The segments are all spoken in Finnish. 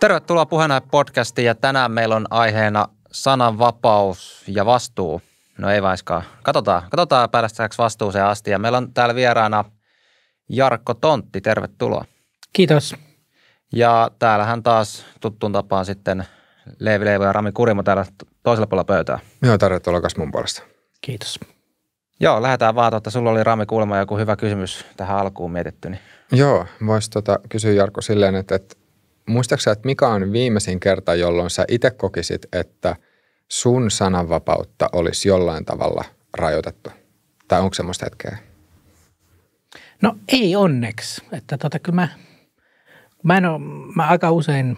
Tervetuloa puheena podcastiin ja tänään meillä on aiheena sananvapaus ja vastuu. No ei vaiskaan. Katsotaan, katsotaan päästäänkö vastuuseen asti. Ja meillä on täällä vieraana Jarkko Tontti, tervetuloa. Kiitos. Ja täällähän taas tuttuun tapaan sitten Leevi Leivo ja Rami Kurimo täällä toisella puolella pöytää. Joo, tervetuloa kas mun puolesta. Kiitos. Joo, lähdetään vaan. Totta, sulla oli Rami kuulemma joku hyvä kysymys tähän alkuun mietitty. Niin. Joo, voisi tota, kysyä Jarkko silleen, että, että muistaaksä, että mikä on viimeisin kerta, jolloin sä itse kokisit, että sun sananvapautta olisi jollain tavalla rajoitettu? Tai onko semmoista hetkeä? No ei onneksi. Että tota, kyllä mä, mä, en ole, mä aika usein,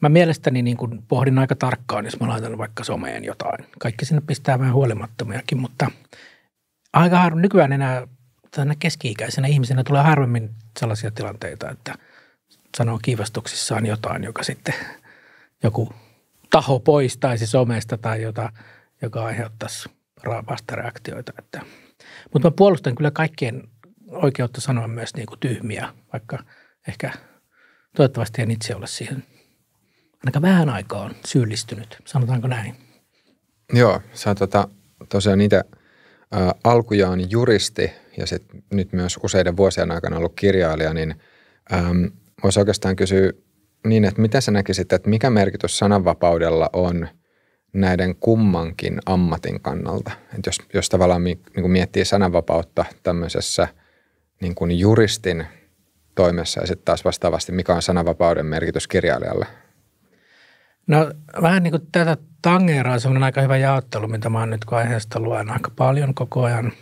mä mielestäni niin kuin pohdin aika tarkkaan, jos mä laitan vaikka someen jotain. Kaikki sinne pistää vähän huolimattomiakin, mutta aika harvoin nykyään enää keski-ikäisenä ihmisenä tulee harvemmin sellaisia tilanteita, että sanoo kiivastuksissaan jotain, joka sitten joku taho poistaisi somesta tai jota, joka aiheuttaisi vastareaktioita. Että. Mutta mä puolustan kyllä kaikkien oikeutta sanoa myös niin kuin tyhmiä, vaikka ehkä toivottavasti en itse ole siihen ainakaan vähän aikaa on syyllistynyt, sanotaanko näin. Joo, sä tota, tosiaan itse alkujaan juristi ja sit nyt myös useiden vuosien aikana ollut kirjailija, niin äm, voisi oikeastaan kysyä niin, että miten sä näkisit, että mikä merkitys sananvapaudella on näiden kummankin ammatin kannalta? Että jos, jos tavallaan niin kuin miettii sananvapautta tämmöisessä niin kuin juristin toimessa ja sitten taas vastaavasti, mikä on sananvapauden merkitys kirjailijalle? No vähän niin kuin tätä tangeeraa semmoinen aika hyvä jaottelu, mitä mä oon nyt kun aiheesta luen aika paljon koko ajan.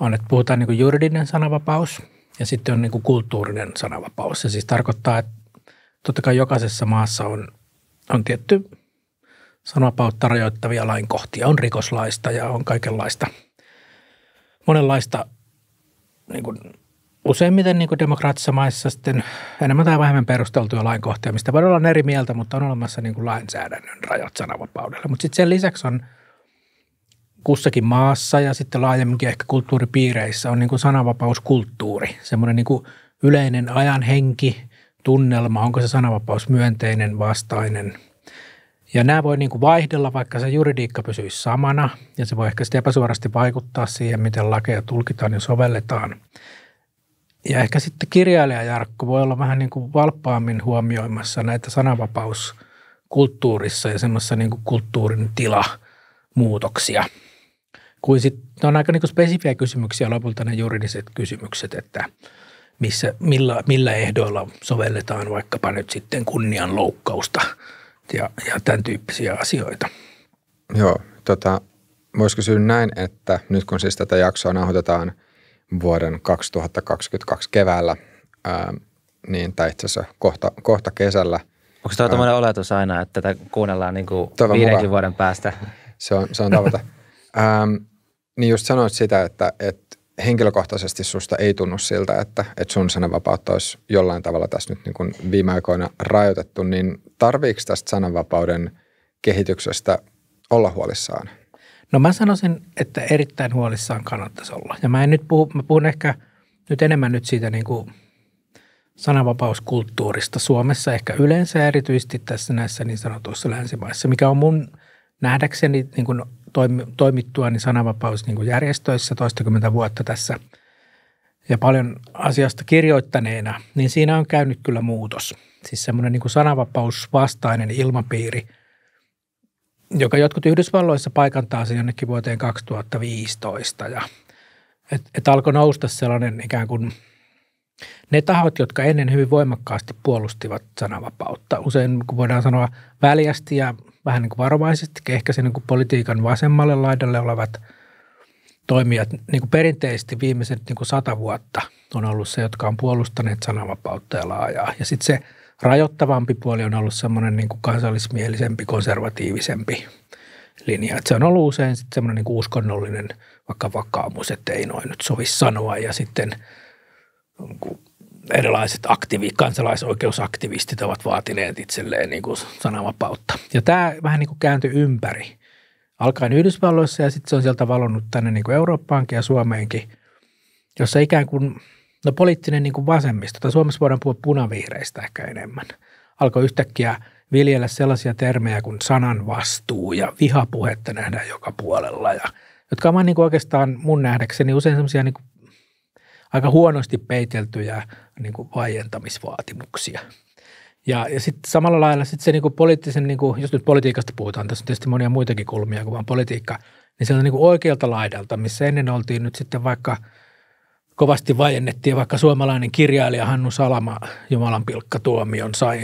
On, että puhutaan niin kuin juridinen sananvapaus ja sitten on niin kuin kulttuurinen sananvapaus. Se siis tarkoittaa, että totta kai jokaisessa maassa on, on tietty sananvapautta rajoittavia lainkohtia. On rikoslaista ja on kaikenlaista, monenlaista niin kuin useimmiten niin kuin demokraattisissa maissa sitten enemmän tai vähemmän perusteltuja lainkohtia, mistä voi olla eri mieltä, mutta on olemassa niin kuin lainsäädännön rajat sananvapaudelle. Mutta sitten sen lisäksi on kussakin maassa ja sitten laajemminkin ehkä kulttuuripiireissä on niin kuin sananvapauskulttuuri, semmoinen niin kuin yleinen ajan henki, tunnelma, onko se sananvapaus myönteinen, vastainen. Ja nämä voi niin kuin vaihdella, vaikka se juridiikka pysyisi samana ja se voi ehkä sitten epäsuorasti vaikuttaa siihen, miten lakeja tulkitaan ja sovelletaan – ja ehkä sitten kirjailija Jarkko voi olla vähän niin kuin valppaammin huomioimassa näitä sananvapauskulttuurissa ja semmoisessa niin kuin kulttuurin tila muutoksia. Kuin sitten on aika niin kuin spesifiä kysymyksiä lopulta ne juridiset kysymykset, että missä, millä, millä ehdoilla sovelletaan vaikkapa nyt sitten kunnianloukkausta ja, ja tämän tyyppisiä asioita. Joo, tota, voisi kysyä näin, että nyt kun siis tätä jaksoa nauhoitetaan – vuoden 2022 keväällä, ää, niin, tai itse asiassa kohta, kohta kesällä. Onko tämä tämmöinen oletus aina, että tätä kuunnellaan niin kuin viidenkin mukaan. vuoden päästä? Se on, se on tavoite. ähm, niin just sanoit sitä, että, että henkilökohtaisesti susta ei tunnu siltä, että, että sun sananvapautta olisi jollain tavalla tässä nyt niin kuin viime aikoina rajoitettu, niin tarviiko tästä sananvapauden kehityksestä olla huolissaan? No mä sanoisin, että erittäin huolissaan kannattaisi olla. Ja mä en nyt puhu, mä puhun ehkä nyt enemmän nyt siitä niin kuin sananvapauskulttuurista Suomessa ehkä yleensä erityisesti tässä näissä niin sanotuissa länsimaissa, mikä on mun nähdäkseni niin kuin toimittua niin sananvapaus niin järjestöissä toistakymmentä vuotta tässä ja paljon asiasta kirjoittaneena, niin siinä on käynyt kyllä muutos. Siis semmoinen niin sananvapausvastainen ilmapiiri – joka jotkut Yhdysvalloissa paikantaa sen jonnekin vuoteen 2015. Ja, et, et alkoi nousta sellainen ikään kuin ne tahot, jotka ennen hyvin voimakkaasti puolustivat sananvapautta. Usein, kun voidaan sanoa väljästi ja vähän niin kuin varovaisesti, ehkä se niin kuin politiikan vasemmalle laidalle olevat toimijat niin kuin perinteisesti viimeiset niin kuin sata vuotta on ollut se, jotka on puolustaneet sananvapautta ja laajaa. Ja sitten se – rajoittavampi puoli on ollut semmoinen niin kuin kansallismielisempi, konservatiivisempi linja. Että se on ollut usein sitten semmoinen niin kuin uskonnollinen vaikka vakaumus, että ei noin nyt sovi sanoa ja sitten niin erilaiset aktiivi, kansalaisoikeusaktivistit ovat vaatineet itselleen niin kuin sananvapautta. Ja tämä vähän niin kuin kääntyi ympäri. Alkaen Yhdysvalloissa ja sitten se on sieltä valonnut tänne niin kuin Eurooppaankin ja Suomeenkin, jossa ikään kuin – No poliittinen niin kuin vasemmisto, tai Suomessa voidaan puhua punavihreistä ehkä enemmän, alkoi yhtäkkiä viljellä sellaisia termejä kuin sanan vastuu ja vihapuhetta nähdään joka puolella, ja, jotka ovat niin kuin oikeastaan mun nähdäkseni usein sellaisia niin kuin aika huonosti peiteltyjä niin kuin vaientamisvaatimuksia. Ja, ja sitten samalla lailla sit se niinku poliittisen, niinku, jos nyt politiikasta puhutaan, tässä on tietysti monia muitakin kulmia kuin vain politiikka, niin se on niinku oikealta laidalta, missä ennen oltiin nyt sitten vaikka kovasti vaiennettiin, vaikka suomalainen kirjailija Hannu Salama Jumalan pilkka tuomion sai.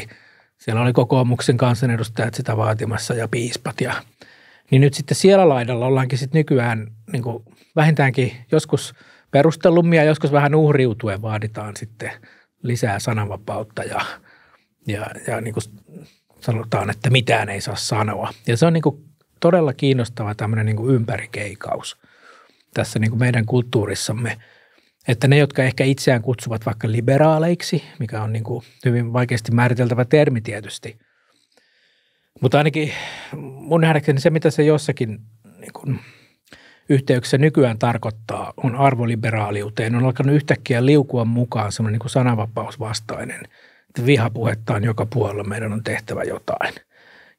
Siellä oli kokoomuksen kansanedustajat sitä vaatimassa ja piispat. Ja, niin nyt sitten siellä laidalla ollaankin sitten nykyään niin kuin vähintäänkin joskus perustellumia, joskus vähän uhriutuen vaaditaan sitten lisää sananvapautta ja – ja, ja niin kuin sanotaan, että mitään ei saa sanoa. Ja se on niin kuin todella kiinnostava tämmöinen niin kuin ympärikeikaus tässä niin kuin meidän kulttuurissamme, että ne, jotka ehkä itseään kutsuvat vaikka liberaaleiksi, mikä on niin kuin hyvin vaikeasti määriteltävä termi tietysti, mutta ainakin mun nähdäkseni se, mitä se jossakin niin kuin yhteyksissä nykyään tarkoittaa, on arvoliberaaliuteen. On alkanut yhtäkkiä liukua mukaan semmoinen niin kuin sananvapausvastainen – vihapuhetta on joka puolella, meidän on tehtävä jotain.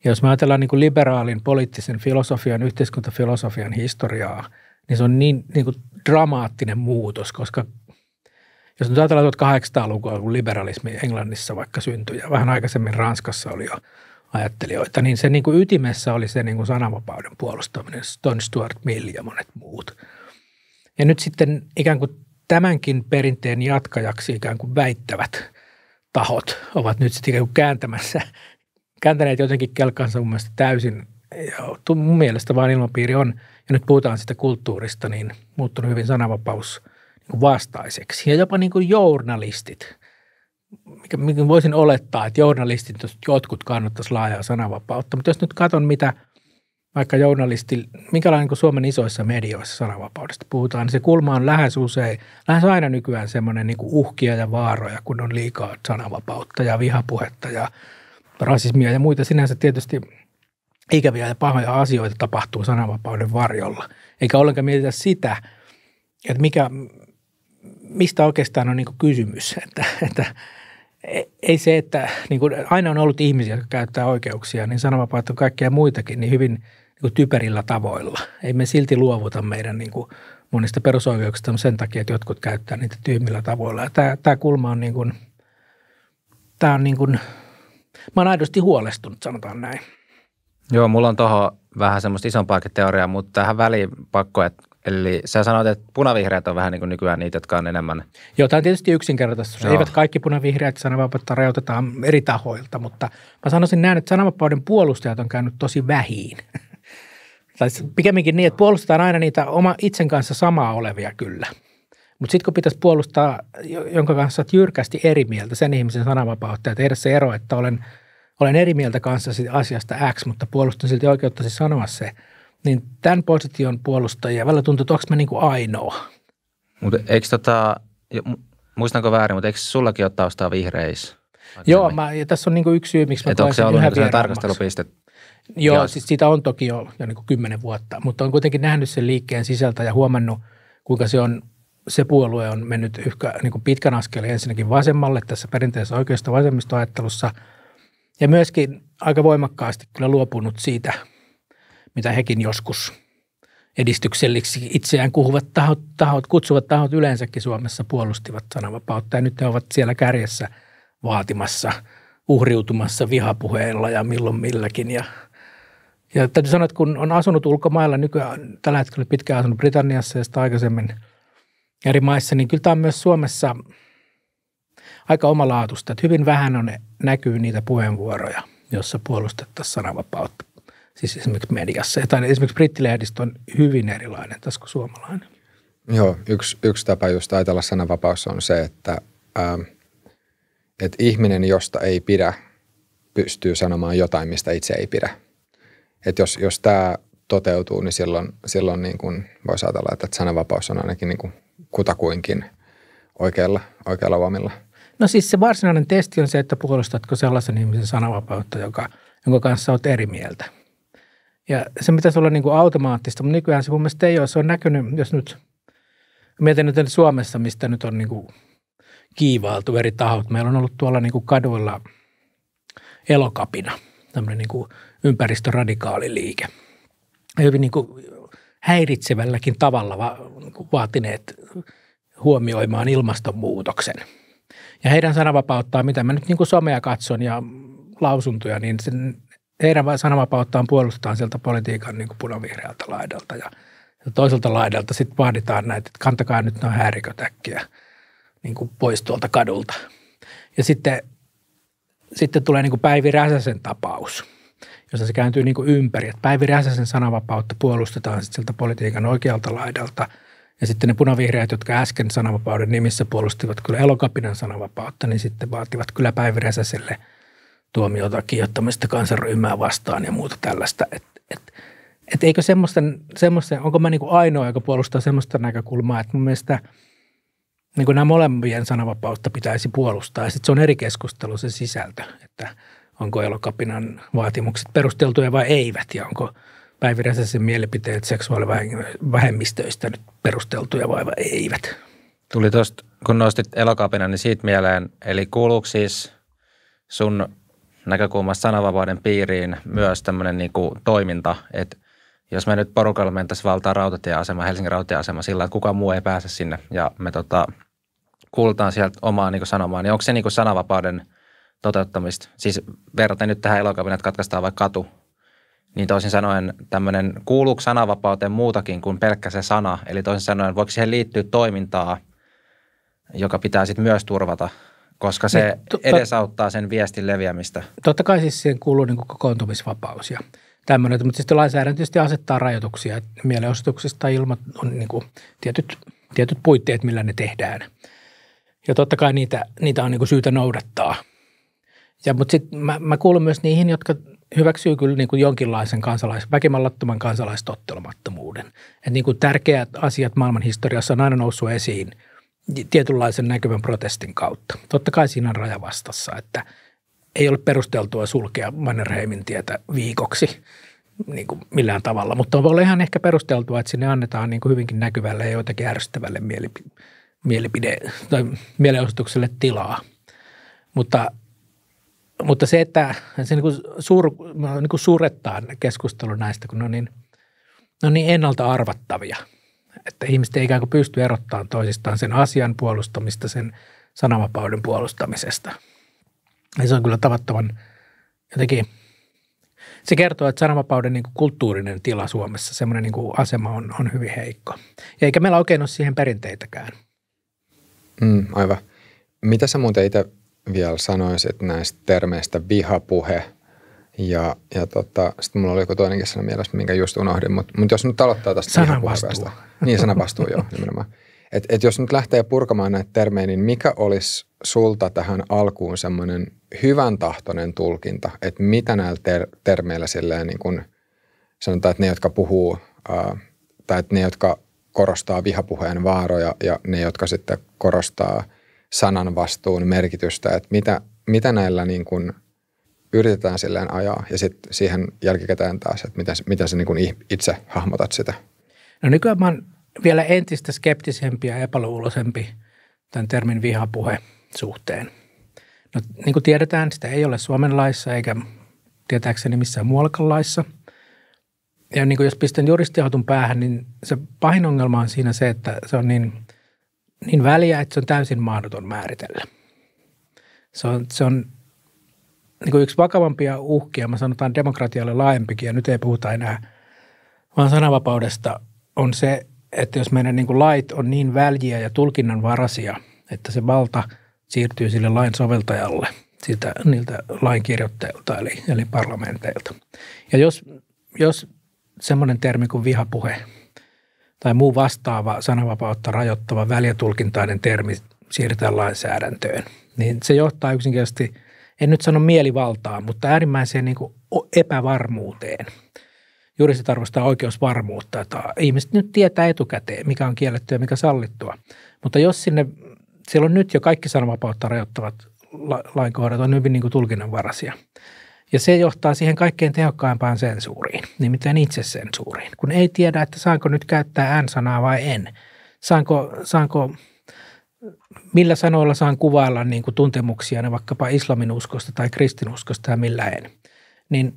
Ja jos me ajatellaan niin kuin liberaalin poliittisen filosofian, yhteiskuntafilosofian historiaa, niin se on niin, niin kuin dramaattinen muutos, koska jos nyt ajatellaan 1800-lukua, kun liberalismi Englannissa vaikka syntyi ja vähän aikaisemmin Ranskassa oli jo ajattelijoita, niin se niin kuin ytimessä oli se niin kuin sananvapauden puolustaminen, Stone Stuart Mill ja monet muut. Ja nyt sitten ikään kuin tämänkin perinteen jatkajaksi ikään kuin väittävät – tahot ovat nyt sitten ikään kuin kääntämässä, kääntäneet jotenkin kelkansa mun mielestä täysin. Ja mun mielestä vaan ilmapiiri on, ja nyt puhutaan sitä kulttuurista, niin muuttunut hyvin sananvapaus niin vastaiseksi. Ja jopa niin kuin journalistit, mikä, mikä voisin olettaa, että journalistit, jotkut kannattaisi laajaa sananvapautta, mutta jos nyt katson, mitä – vaikka journalisti, minkälainen kuin Suomen isoissa medioissa sananvapaudesta puhutaan, niin se kulma on lähes usein, lähes aina nykyään semmoinen niin uhkia ja vaaroja, kun on liikaa sananvapautta ja vihapuhetta ja rasismia ja muita. Sinänsä tietysti ikäviä ja pahoja asioita tapahtuu sananvapauden varjolla. Eikä ollenkaan mietitä sitä, että mikä, mistä oikeastaan on niin kysymys. Että, että ei se, että niin kuin aina on ollut ihmisiä, jotka käyttää oikeuksia, niin sananvapautta on kaikkea muitakin, niin hyvin – niin typerillä tavoilla. Ei me silti luovuta meidän niin kuin monista perusoikeuksista sen takia, että jotkut käyttää niitä tyhmillä tavoilla. Ja tämä, tämä kulma on niin kuin, tämä on niin kuin, mä oon aidosti huolestunut, sanotaan näin. Joo, mulla on tuohon vähän semmoista isompaakin teoriaa, mutta tähän väliin pakko, että Eli sä sanoit, että punavihreät on vähän niin kuin nykyään niitä, jotka on enemmän. Joo, tämä on tietysti yksinkertaisesti. Joo. Eivät kaikki punavihreät sananvapautta rajoitetaan eri tahoilta, mutta mä sanoisin näin, että sananvapauden puolustajat on käynyt tosi vähiin. Tai pikemminkin niin, että puolustetaan aina niitä oma itsen kanssa samaa olevia kyllä. Mutta sitten kun pitäisi puolustaa, jonka kanssa olet jyrkästi eri mieltä, sen ihmisen sananvapautta ja tehdä se ero, että olen, olen eri mieltä kanssa asiasta X, mutta puolustan silti oikeuttasi sanoa se, niin tämän position puolustajia välillä tuntuu, että onko mä niin kuin ainoa. Mutta eikö tota, muistanko väärin, mutta eikö sullakin ole taustaa vihreissä? Joo, mä, ja tässä on niin yksi syy, miksi mä koen se ollut niin tarkastelupiste Joo, Joo. Siis siitä on toki jo, jo niin kymmenen vuotta, mutta on kuitenkin nähnyt sen liikkeen sisältä ja huomannut, kuinka se on se puolue on mennyt yhkä, niin kuin pitkän askeleen ensinnäkin vasemmalle tässä perinteisessä oikeasta vasemmistoajattelussa ja myöskin aika voimakkaasti kyllä luopunut siitä, mitä hekin joskus edistyksellisiksi itseään kuhuvat tahot, tahot, kutsuvat tahot yleensäkin Suomessa puolustivat sananvapautta ja nyt ne ovat siellä kärjessä vaatimassa, uhriutumassa vihapuheilla ja milloin milläkin ja ja täytyy sanoa, että kun on asunut ulkomailla, nykyään tällä hetkellä pitkään asunut Britanniassa ja sitä aikaisemmin eri maissa, niin kyllä tämä on myös Suomessa aika omalaatuista. Että hyvin vähän on, näkyy niitä puheenvuoroja, joissa puolustettaisiin sananvapautta. Siis esimerkiksi mediassa. Tai esimerkiksi brittilehdistö on hyvin erilainen tässä kuin suomalainen. Joo, yksi, yksi tapa just ajatella sananvapaus on se, että, ää, että ihminen, josta ei pidä, pystyy sanomaan jotain, mistä itse ei pidä – että jos, jos tämä toteutuu, niin silloin, silloin niin kuin voisi ajatella, että sananvapaus on ainakin niin kuin kutakuinkin oikealla, oikealla uomilla. No siis se varsinainen testi on se, että puolustatko sellaisen ihmisen sananvapautta, joka, jonka kanssa olet eri mieltä. Ja se pitäisi olla niin kuin automaattista, mutta nykyään se mun mielestä ei ole. Se on näkynyt, jos nyt mietin nyt Suomessa, mistä nyt on niin kuin kiivailtu eri tahot. Meillä on ollut tuolla niin kuin kaduilla elokapina, tämmöinen niin kuin ympäristöradikaali liike. Hyvin niin kuin häiritsevälläkin tavalla va- niin vaatineet huomioimaan ilmastonmuutoksen. Ja heidän sananvapauttaan, mitä mä nyt niin kuin somea katson ja lausuntoja, niin sen, heidän sananvapauttaan puolustetaan sieltä politiikan niin kuin punavihreältä laidalta ja, toiselta laidalta sitten vaaditaan näitä, että kantakaa nyt noin häirikötäkkiä niin kuin pois tuolta kadulta. Ja sitten, sitten tulee niin kuin Päivi Räsäsen tapaus, jossa se kääntyy niin kuin ympäri. Että Päivi Räsäsen sananvapautta puolustetaan sitten sieltä politiikan oikealta laidalta – ja sitten ne punavihreät, jotka äsken sananvapauden nimissä puolustivat kyllä elokapinan sananvapautta, niin sitten vaativat kyllä Päivi Räsäselle tuomiota kiihottamista kansanryhmää vastaan ja muuta tällaista. Että et, et eikö semmoista, semmoista, onko mä niin kuin ainoa, joka puolustaa semmoista näkökulmaa, että mun mielestä niin kuin nämä molempien sananvapautta pitäisi puolustaa. Ja sitten se on eri keskustelu se sisältö, että onko elokapinan vaatimukset perusteltuja vai eivät ja onko – Päivi Räsäsen mielipiteet seksuaalivähemmistöistä nyt perusteltuja vai, vai eivät? Tuli tuosta, kun nostit elokapina, niin siitä mieleen, eli kuuluuko siis sun näkökulmasta sananvapauden piiriin myös tämmöinen niin kuin toiminta, että jos me nyt porukalla mentäisiin valtaa rautatieasema, Helsingin rautatieasema sillä, että kukaan muu ei pääse sinne ja me tota, kuulutaan sieltä omaa niin sanomaan, niin onko se niin kuin sananvapauden toteuttamista? Siis verraten nyt tähän elokapina, että katkaistaan vaikka katu, niin toisin sanoen tämmöinen kuuluuko sananvapauteen muutakin kuin pelkkä se sana? Eli toisin sanoen voiko siihen liittyä toimintaa, joka pitää sitten myös turvata, koska se niin, to, edesauttaa sen viestin leviämistä? Totta kai siis siihen kuuluu niin kuin kokoontumisvapaus ja tämmöinen, mutta sitten lainsäädäntö tietysti asettaa rajoituksia. Mielenosoituksista ilma on niin kuin tietyt, tietyt puitteet, millä ne tehdään. Ja totta kai niitä, niitä on niin kuin syytä noudattaa. Ja, mutta sitten mä, mä kuulun myös niihin, jotka hyväksyy kyllä niin kuin jonkinlaisen kansalais, väkimallattoman kansalaistottelemattomuuden. Että niin kuin tärkeät asiat maailman historiassa on aina noussut esiin tietynlaisen näkyvän protestin kautta. Totta kai siinä on raja vastassa, että ei ole perusteltua sulkea Mannerheimin tietä viikoksi niin kuin millään tavalla, mutta on ihan ehkä perusteltua, että sinne annetaan niin kuin hyvinkin näkyvälle ja joitakin ärsyttävälle mielipide, mielipide tai mielenosoitukselle tilaa. Mutta mutta se, että se niin kuin sur, niin kuin surettaa keskustelu näistä, kun ne on niin, ne on niin ennalta arvattavia, että ihmiset ei ikään kuin pysty erottamaan toisistaan sen asian puolustamista sen sananvapauden puolustamisesta. Ja se on kyllä tavattoman jotenkin, se kertoo, että sananvapauden niin kulttuurinen tila Suomessa, semmoinen niin asema on, on hyvin heikko. Ja eikä meillä oikein ole siihen perinteitäkään. Mm, aivan. Mitä sä muuten itse vielä sanoisit näistä termeistä vihapuhe ja, ja tota, sitten mulla oli joku toinenkin sana mielessä, minkä just unohdin, mutta mut jos nyt aloittaa tästä Sananvastuu. Niin, sananvastuu, joo, nimenomaan. Et, et jos nyt lähtee purkamaan näitä termejä, niin mikä olisi sulta tähän alkuun semmoinen hyvän tahtoinen tulkinta, että mitä näillä ter- termeillä silleen niin kuin sanotaan, että ne, jotka puhuu, ää, tai että ne, jotka korostaa vihapuheen vaaroja ja ne, jotka sitten korostaa – sananvastuun merkitystä, että mitä, mitä näillä niin kuin yritetään silleen ajaa ja sitten siihen jälkikäteen taas, että miten, miten sä niin kuin itse hahmotat sitä. No nykyään mä oon vielä entistä skeptisempi ja epäluuloisempi tämän termin vihapuhe suhteen. No, niin kuin tiedetään, sitä ei ole Suomen laissa eikä tietääkseni missään muuallakaan laissa. Ja niin kuin jos pistän juristihatun päähän, niin se pahin ongelma on siinä se, että se on niin – niin väliä, että se on täysin mahdoton määritellä. Se on, se on niin kuin yksi vakavampia uhkia, mä sanotaan demokratialle laajempikin, ja nyt ei puhuta enää vaan sananvapaudesta, on se, että jos meidän niin kuin lait on niin väljiä ja tulkinnanvarasia, että se valta siirtyy sille lain soveltajalle, siltä, niiltä lainkirjoittajilta eli, eli parlamenteilta. Ja jos, jos semmoinen termi kuin vihapuhe tai muu vastaava sananvapautta rajoittava välietulkintainen termi siirretään lainsäädäntöön, niin se johtaa yksinkertaisesti, en nyt sano mielivaltaan, mutta äärimmäiseen niin kuin epävarmuuteen. Juristit arvostaa oikeusvarmuutta, että ihmiset nyt tietää etukäteen, mikä on kiellettyä ja mikä sallittua. Mutta jos sinne, siellä on nyt jo kaikki sananvapautta rajoittavat lainkohdat on hyvin niin kuin tulkinnanvaraisia – ja se johtaa siihen kaikkein tehokkaimpaan sensuuriin, nimittäin itsesensuuriin. Kun ei tiedä, että saanko nyt käyttää n-sanaa vai en. Saanko, saanko millä sanoilla saan kuvailla niin kuin tuntemuksia ne vaikkapa islamin uskosta tai kristinuskosta ja millä en. Niin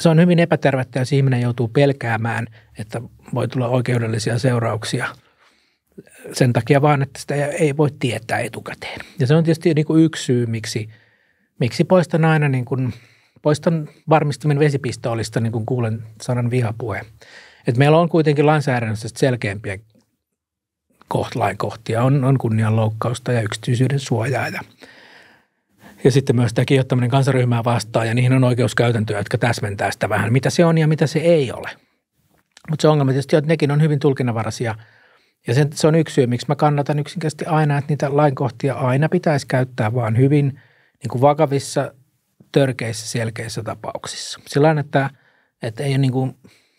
se on hyvin epätervettä, jos ihminen joutuu pelkäämään, että voi tulla oikeudellisia seurauksia sen takia vaan, että sitä ei voi tietää etukäteen. Ja se on tietysti niin kuin yksi syy, miksi, miksi poistan aina niin kuin, poistan varmistimen vesipistoolista, niin kuin kuulen sanan vihapuhe. Et meillä on kuitenkin lainsäädännössä selkeämpiä lainkohtia. On, on kunnianloukkausta ja yksityisyyden suojaa ja, ja sitten myös tämä kiihottaminen kansaryhmää vastaan ja niihin on oikeuskäytäntöjä, jotka täsmentää sitä vähän, mitä se on ja mitä se ei ole. Mutta se ongelma tietysti on, että nekin on hyvin tulkinnanvaraisia ja sen, se on yksi syy, miksi mä kannatan yksinkertaisesti aina, että niitä lainkohtia aina pitäisi käyttää vaan hyvin niin kuin vakavissa, törkeissä, selkeissä tapauksissa. Sillä että, että ei ole niin kuin,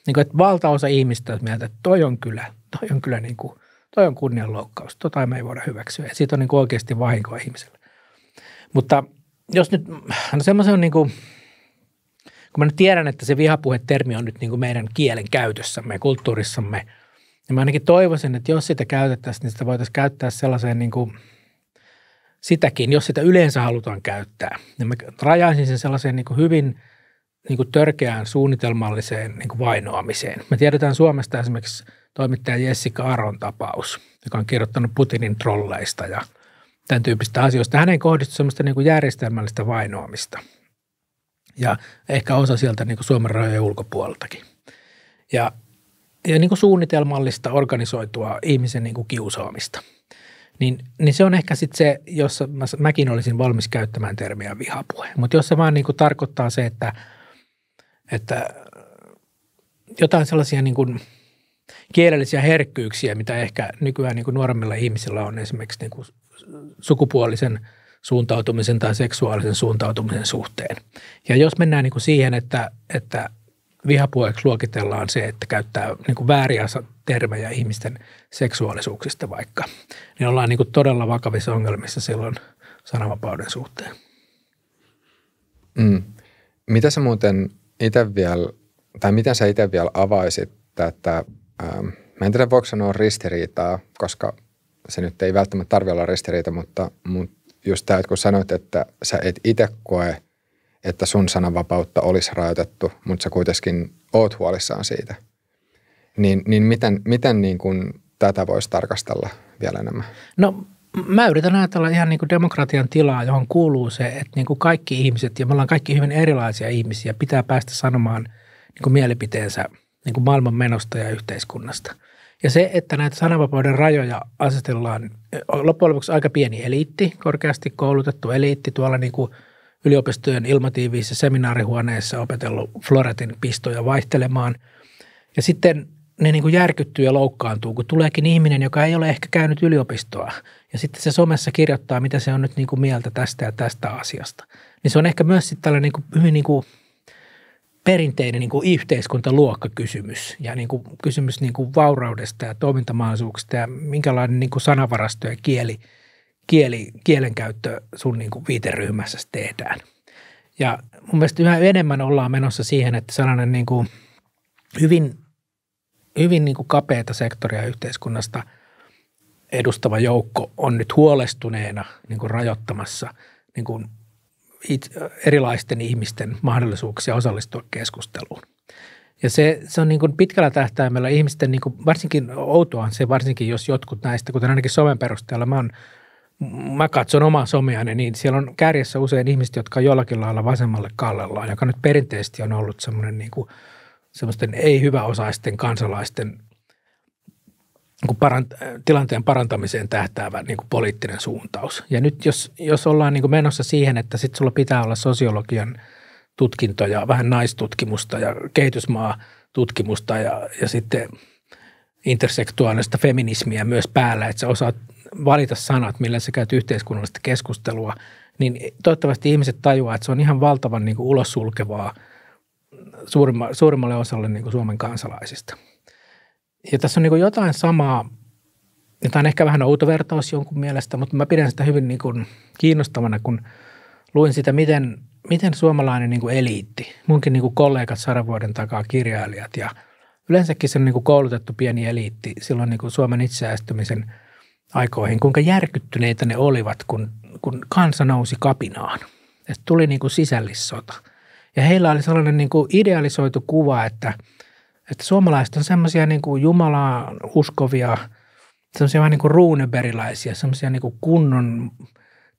niin kuin, että valtaosa ihmistä on mieltä, että toi on kyllä, toi on kyllä niin kuin – toi on kunnianloukkaus, tota me ei voida hyväksyä. Ja siitä on niin oikeasti vahinkoa ihmiselle. Mutta jos nyt, no semmoisen on niin kuin, kun mä nyt tiedän, että se vihapuhe-termi on nyt niin kuin meidän kielen käytössämme ja kulttuurissamme, niin mä ainakin toivoisin, että jos sitä käytettäisiin, niin sitä voitaisiin käyttää sellaiseen niin kuin sitäkin, jos sitä yleensä halutaan käyttää. Niin mä rajaisin sen sellaiseen niin kuin hyvin niin kuin törkeään suunnitelmalliseen niin kuin vainoamiseen. Me tiedetään Suomesta esimerkiksi – toimittaja Jessica Aron tapaus, joka on kirjoittanut Putinin trolleista ja tämän tyyppistä asioista. Hänen kohdistui sellaista niin kuin järjestelmällistä vainoamista ja ehkä osa sieltä niin kuin Suomen rajojen ulkopuoleltakin. Ja, ja niin kuin suunnitelmallista organisoitua ihmisen niin kuin kiusaamista. Niin, niin se on ehkä sitten se, jossa mä, mäkin olisin valmis käyttämään termiä vihapuhe. Mutta jos se vaan niin kuin tarkoittaa se, että, että jotain sellaisia niin kuin – kielellisiä herkkyyksiä, mitä ehkä nykyään niin kuin nuoremmilla ihmisillä on esimerkiksi niin kuin sukupuolisen suuntautumisen tai seksuaalisen suuntautumisen suhteen. Ja jos mennään niin kuin siihen, että, että vihapuheeksi luokitellaan se, että käyttää niin kuin vääriä termejä ihmisten seksuaalisuuksista vaikka, niin ollaan niin kuin todella vakavissa ongelmissa silloin sananvapauden suhteen. Mm. Mitä sä muuten itse vielä, tai miten sä itse vielä avaisit tätä Ähm, mä en tiedä, voiko sanoa ristiriitaa, koska se nyt ei välttämättä tarvitse olla ristiriita, mutta, mutta just tämä, että kun sanoit, että sä et itse koe, että sun sananvapautta olisi rajoitettu, mutta sä kuitenkin oot huolissaan siitä, niin, niin miten, miten niin kuin tätä voisi tarkastella vielä enemmän? No mä yritän ajatella ihan niin kuin demokratian tilaa, johon kuuluu se, että niin kuin kaikki ihmiset, ja me ollaan kaikki hyvin erilaisia ihmisiä, pitää päästä sanomaan niin kuin mielipiteensä – niin kuin maailman menosta ja yhteiskunnasta. Ja se, että näitä sananvapauden rajoja asetellaan, loppujen lopuksi aika pieni eliitti, korkeasti koulutettu eliitti tuolla niin kuin yliopistojen ilmatiiviissa seminaarihuoneessa opetellut Floretin pistoja vaihtelemaan. Ja sitten ne niin kuin järkyttyy ja loukkaantuu, kun tuleekin ihminen, joka ei ole ehkä käynyt yliopistoa. Ja sitten se somessa kirjoittaa, mitä se on nyt niin kuin mieltä tästä ja tästä asiasta. Niin se on ehkä myös sitten tällainen niin kuin, hyvin niin kuin perinteinen niin kuin yhteiskuntaluokkakysymys ja niin kuin kysymys niin kuin vauraudesta ja toimintamahdollisuuksista ja minkälainen niin kuin sanavarasto ja kieli, kieli, kielenkäyttö sun niin kuin viiteryhmässä tehdään. Ja mun mielestä yhä enemmän ollaan menossa siihen, että sellainen niin kuin hyvin, hyvin niin kuin kapeata sektoria yhteiskunnasta edustava joukko on nyt huolestuneena niin kuin rajoittamassa niin kuin erilaisten ihmisten mahdollisuuksia osallistua keskusteluun. Ja se, se on niin kuin pitkällä tähtäimellä ihmisten, niin kuin varsinkin outoa se varsinkin, jos jotkut näistä, kuten ainakin somen perusteella, mä, on, mä katson omaa someani, niin siellä on kärjessä usein ihmiset, jotka on jollakin lailla vasemmalle kallellaan, joka nyt perinteisesti on ollut semmoinen niin kuin, semmoisten ei-hyväosaisten kansalaisten kuin parant, tilanteen parantamiseen tähtäävä niin kuin poliittinen suuntaus. Ja nyt jos, jos ollaan niin kuin menossa siihen, että sitten sulla pitää olla sosiologian tutkintoja, vähän naistutkimusta ja kehitysmaa tutkimusta ja, ja sitten intersektuaalista feminismiä myös päällä, että sä osaat valita sanat, millä sä käyt yhteiskunnallista keskustelua, niin toivottavasti ihmiset tajuaa, että se on ihan valtavan niin kuin ulos sulkevaa suurimmalle osalle niin kuin Suomen kansalaisista – ja tässä on niin jotain samaa, ja tämä on ehkä vähän outo vertaus jonkun mielestä, mutta mä pidän sitä hyvin niin kuin kiinnostavana, kun luin sitä, miten, miten suomalainen niin kuin eliitti, munkin niin kuin kollegat sadan vuoden takaa, kirjailijat ja yleensäkin se niin kuin koulutettu pieni eliitti silloin niin kuin Suomen itseäistymisen aikoihin, kuinka järkyttyneitä ne olivat, kun, kun kansa nousi kapinaan. että tuli niin kuin sisällissota. Ja heillä oli sellainen niin kuin idealisoitu kuva, että, että suomalaiset on semmoisia niin kuin Jumalaan uskovia, semmoisia vähän niin kuin ruuneberilaisia, semmoisia niin kuin kunnon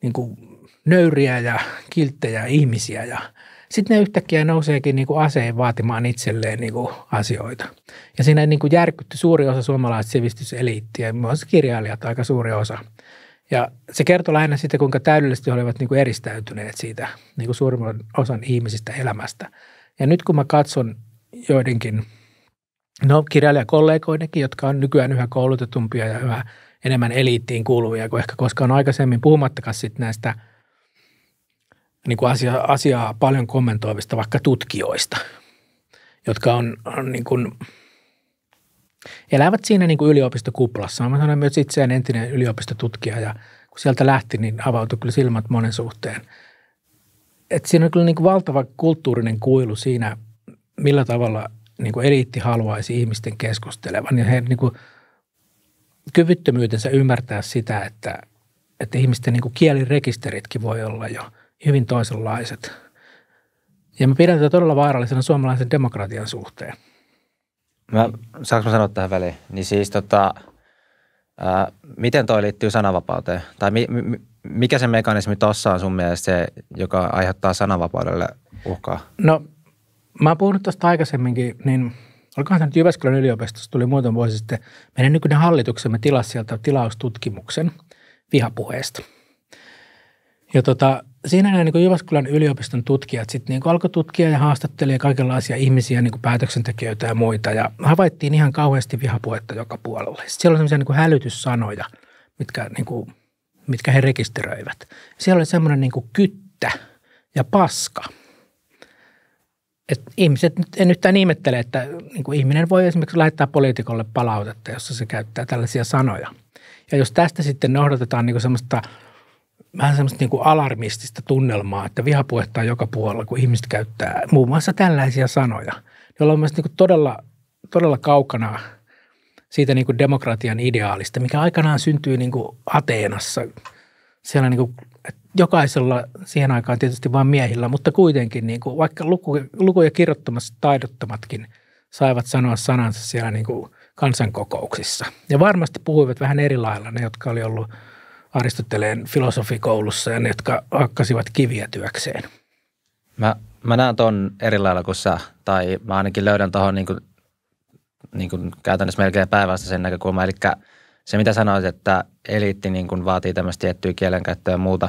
niin kuin nöyriä ja kilttejä ihmisiä ja sitten ne yhtäkkiä nouseekin niin kuin aseen vaatimaan itselleen niin kuin asioita. Ja siinä niin kuin järkytty suuri osa suomalaista sivistyseliittiä, myös kirjailijat aika suuri osa. Ja se kertoo lähinnä siitä, kuinka täydellisesti olivat niin kuin eristäytyneet siitä niin kuin suurimman osan ihmisistä elämästä. Ja nyt kun mä katson joidenkin, no kirjailijakollegoidenkin, jotka on nykyään yhä koulutetumpia ja yhä enemmän eliittiin kuuluvia kuin ehkä koskaan aikaisemmin, puhumattakaan sitten näistä – niin kuin asia, asiaa paljon kommentoivista vaikka tutkijoista, jotka on, on niin kuin, elävät siinä niin kuin yliopistokuplassa. Mä sanoin myös itseään entinen yliopistotutkija ja kun sieltä lähti, niin avautui kyllä silmät monen suhteen. Et siinä on kyllä niin kuin valtava kulttuurinen kuilu siinä, millä tavalla niin kuin eliitti haluaisi ihmisten keskustelevan ja he niin kuin kyvyttömyytensä ymmärtää sitä, että, että ihmisten niin kuin kielirekisteritkin voi olla jo – hyvin toisenlaiset. Ja mä pidän tätä todella vaarallisena suomalaisen demokratian suhteen. Mä, saanko mä sanoa tähän väliin? Niin siis tota, ää, miten toi liittyy sananvapauteen? Tai mi, mi, mikä se mekanismi tuossa on sun mielestä se, joka aiheuttaa sananvapaudelle uhkaa? No, mä oon puhunut tuosta aikaisemminkin, niin olikohan se nyt Jyväskylän yliopistossa tuli muutama vuosi sitten. Meidän nykyinen hallituksemme tilasi sieltä tilaustutkimuksen vihapuheesta. Ja tota, siinä nämä niin Jyväskylän yliopiston tutkijat sitten niin alkoi tutkia ja haastattelee kaikenlaisia ihmisiä, niin päätöksentekijöitä ja muita. Ja havaittiin ihan kauheasti vihapuetta joka puolella. Sitten siellä oli sellaisia niin hälytyssanoja, mitkä, niin kuin, mitkä he rekisteröivät. Siellä oli semmoinen niin kyttä ja paska. Et ihmiset en yhtään ihmettele, että niin kuin ihminen voi esimerkiksi lähettää poliitikolle palautetta, jossa se käyttää tällaisia sanoja. Ja jos tästä sitten noudatetaan niin semmoista – vähän semmoista niin kuin alarmistista tunnelmaa, että vihapuhetta on joka puolella, kun ihmiset käyttää muun muassa tällaisia sanoja, joilla on myös niin kuin todella, todella kaukana siitä niin kuin demokratian ideaalista, mikä aikanaan syntyi niin kuin Ateenassa. Siellä niin kuin, jokaisella siihen aikaan tietysti vain miehillä, mutta kuitenkin niin kuin, vaikka luku, luku- ja kirjoittamassa taidottomatkin saivat sanoa sanansa siellä niin kuin kansankokouksissa. Ja varmasti puhuivat vähän eri lailla ne, jotka oli ollut – Aristoteleen filosofikoulussa ja ne, jotka hakkasivat kiviä työkseen. Mä, mä näen ton eri lailla kuin sä, tai mä ainakin löydän tuohon niin kuin, niin kuin käytännössä melkein päivästä sen näkökulma. Eli se, mitä sanoit, että eliitti niin kuin vaatii tämmöistä tiettyä kielenkäyttöä ja muuta,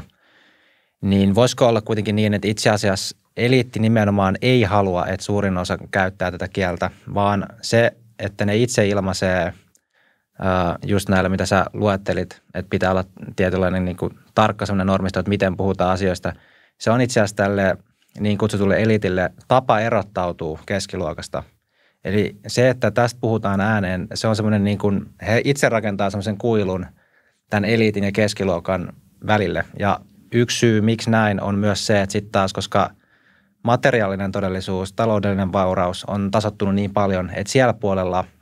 niin voisiko olla kuitenkin niin, että itse asiassa eliitti nimenomaan ei halua, että suurin osa käyttää tätä kieltä, vaan se, että ne itse ilmaisee – just näillä, mitä sä luettelit, että pitää olla tietynlainen niin kuin, tarkka sellainen normisto, että miten puhutaan asioista. Se on itse asiassa tälle niin kutsutulle elitille tapa erottautuu keskiluokasta. Eli se, että tästä puhutaan ääneen, se on semmoinen niin kuin, he itse rakentaa semmoisen kuilun tämän eliitin ja keskiluokan välille. Ja yksi syy, miksi näin, on myös se, että sitten taas, koska materiaalinen todellisuus, taloudellinen vauraus on tasottunut niin paljon, että siellä puolella –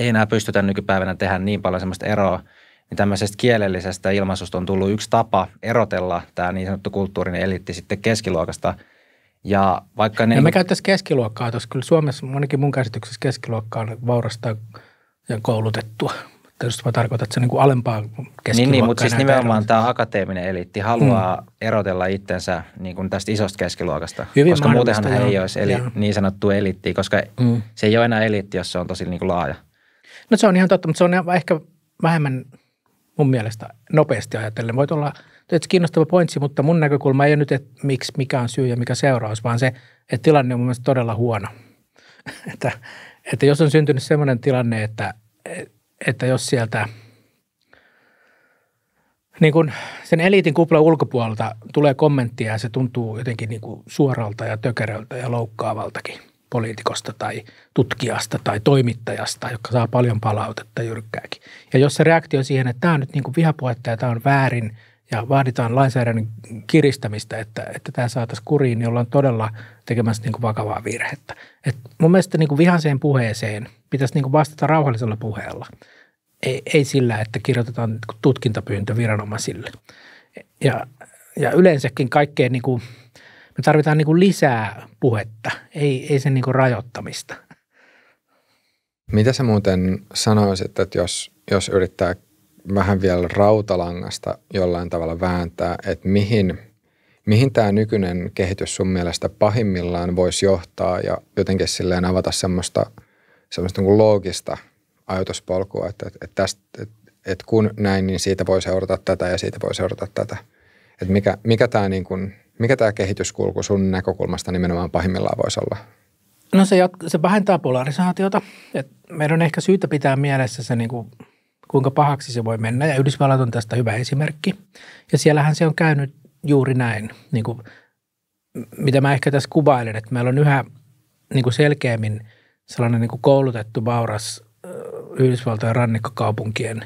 ei enää pystytä nykypäivänä tehdä niin paljon sellaista eroa, niin tämmöisestä kielellisestä ilmaisusta on tullut yksi tapa erotella tämä niin sanottu kulttuurinen eliitti sitten keskiluokasta. Ja vaikka ne... Ja me käyttäisiin keskiluokkaa, koska kyllä Suomessa monikin mun käsityksessä keskiluokkaa on vaurasta ja koulutettua. Tietysti mä tarkoitan, että se niin kuin alempaa keskiluokkaa. Niin, niin mutta siis nimenomaan tämä akateeminen eliitti haluaa mm. erotella itsensä niin kuin tästä isosta keskiluokasta. Hyvin koska muutenhan he ei olisi eli, niin sanottu eliitti, koska mm. se ei ole enää eliitti, jos se on tosi niin kuin laaja. No se on ihan totta, mutta se on ehkä vähemmän mun mielestä nopeasti ajatellen. Voit olla tietysti kiinnostava pointsi, mutta mun näkökulma ei ole nyt, että miksi, mikä on syy ja mikä seuraus, vaan se, että tilanne on mun mielestä todella huono. että, että jos on syntynyt sellainen tilanne, että, että jos sieltä niin kun sen eliitin kuplan ulkopuolelta tulee kommenttia ja se tuntuu jotenkin niin kuin suoralta ja tökeröltä ja loukkaavaltakin – poliitikosta tai tutkijasta tai toimittajasta, joka saa paljon palautetta jyrkkääkin. Ja jos se reaktio siihen, että tämä on nyt niin kuin vihapuhetta ja tämä on väärin ja vaaditaan lainsäädännön kiristämistä, että, että tämä saataisiin kuriin, niin ollaan todella tekemässä niin kuin vakavaa virhettä. Et mun mielestä niin kuin vihaiseen puheeseen pitäisi niin kuin vastata rauhallisella puheella. ei, ei sillä, että kirjoitetaan tutkintapyyntö viranomaisille. Ja, ja yleensäkin kaikkeen niin kuin, me tarvitaan niin kuin lisää puhetta, ei, ei sen niin kuin rajoittamista. Mitä sä muuten sanoisit, että jos, jos yrittää vähän vielä rautalangasta jollain tavalla vääntää, että mihin, mihin tämä nykyinen kehitys sun mielestä pahimmillaan voisi johtaa ja jotenkin silleen avata semmoista, semmoista niin kuin loogista ajatuspolkua, että, että, että, tästä, että, että kun näin, niin siitä voi seurata tätä ja siitä voi seurata tätä. Että mikä, mikä tämä niin kuin, mikä tämä kehityskulku sun näkökulmasta nimenomaan pahimmillaan voisi olla? No se, se vähentää polarisaatiota. Et meidän on ehkä syytä pitää mielessä se, niin kuin, kuinka pahaksi se voi mennä. Ja Yhdysvallat on tästä hyvä esimerkki. Ja siellähän se on käynyt juuri näin, niin kuin, mitä mä ehkä tässä kuvailen, että meillä on yhä niin kuin selkeämmin sellainen niin kuin koulutettu, vauras Yhdysvaltojen rannikkokaupunkien,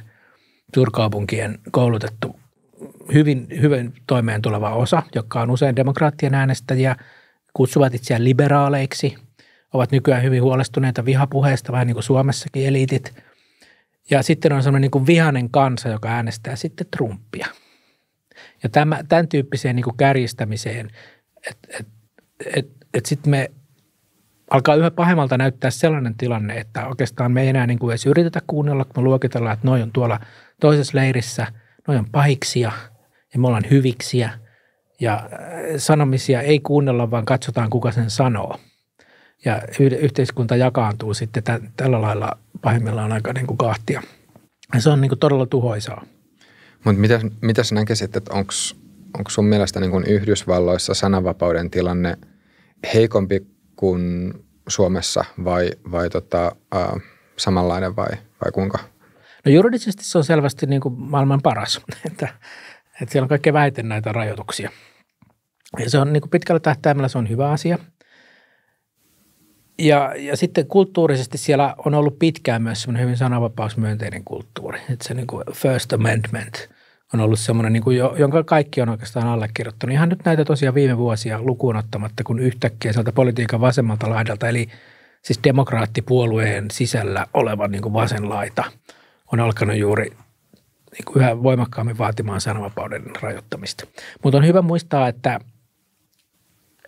suurkaupunkien koulutettu hyvin, hyvin toimeen tuleva osa, joka on usein demokraattien äänestäjiä, kutsuvat itseään liberaaleiksi, ovat nykyään hyvin huolestuneita vihapuheesta, vähän niin kuin Suomessakin eliitit. Ja sitten on sellainen niin kuin vihainen kansa, joka äänestää sitten Trumpia. Ja tämä, tämän tyyppiseen niin kuin kärjistämiseen, että et, et, et sitten me alkaa yhä pahemmalta näyttää sellainen tilanne, että oikeastaan me ei enää niin kuin edes yritetä kuunnella, kun me luokitellaan, että noi on tuolla toisessa leirissä, noi on pahiksia ja me ollaan hyviksiä ja äh, sanomisia ei kuunnella, vaan katsotaan, kuka sen sanoo. Ja yhteiskunta jakaantuu sitten tä- tällä lailla pahimmillaan aika niin kuin kahtia. Ja se on niin kuin todella tuhoisaa. Mutta mitä, mitä sä näkisit, että onko sun mielestä niin kuin Yhdysvalloissa sananvapauden tilanne heikompi kuin Suomessa vai, vai tota, äh, samanlainen vai, vai kuinka? No juridisesti se on selvästi niin kuin maailman paras, että, että siellä on kaikkein vähiten näitä rajoituksia. Ja se on niin kuin pitkällä tähtäimellä se on hyvä asia. Ja, ja sitten kulttuurisesti siellä on ollut pitkään myös semmoinen hyvin sananvapausmyönteinen kulttuuri. Että se niin kuin First Amendment – on ollut semmoinen, niin kuin jo, jonka kaikki on oikeastaan allekirjoittanut. Ihan nyt näitä tosiaan viime vuosia lukuun ottamatta, kun yhtäkkiä sieltä politiikan vasemmalta laidalta, eli siis demokraattipuolueen sisällä oleva niin kuin vasen laita on alkanut juuri niin kuin yhä voimakkaammin vaatimaan sananvapauden rajoittamista. Mutta on hyvä muistaa, että,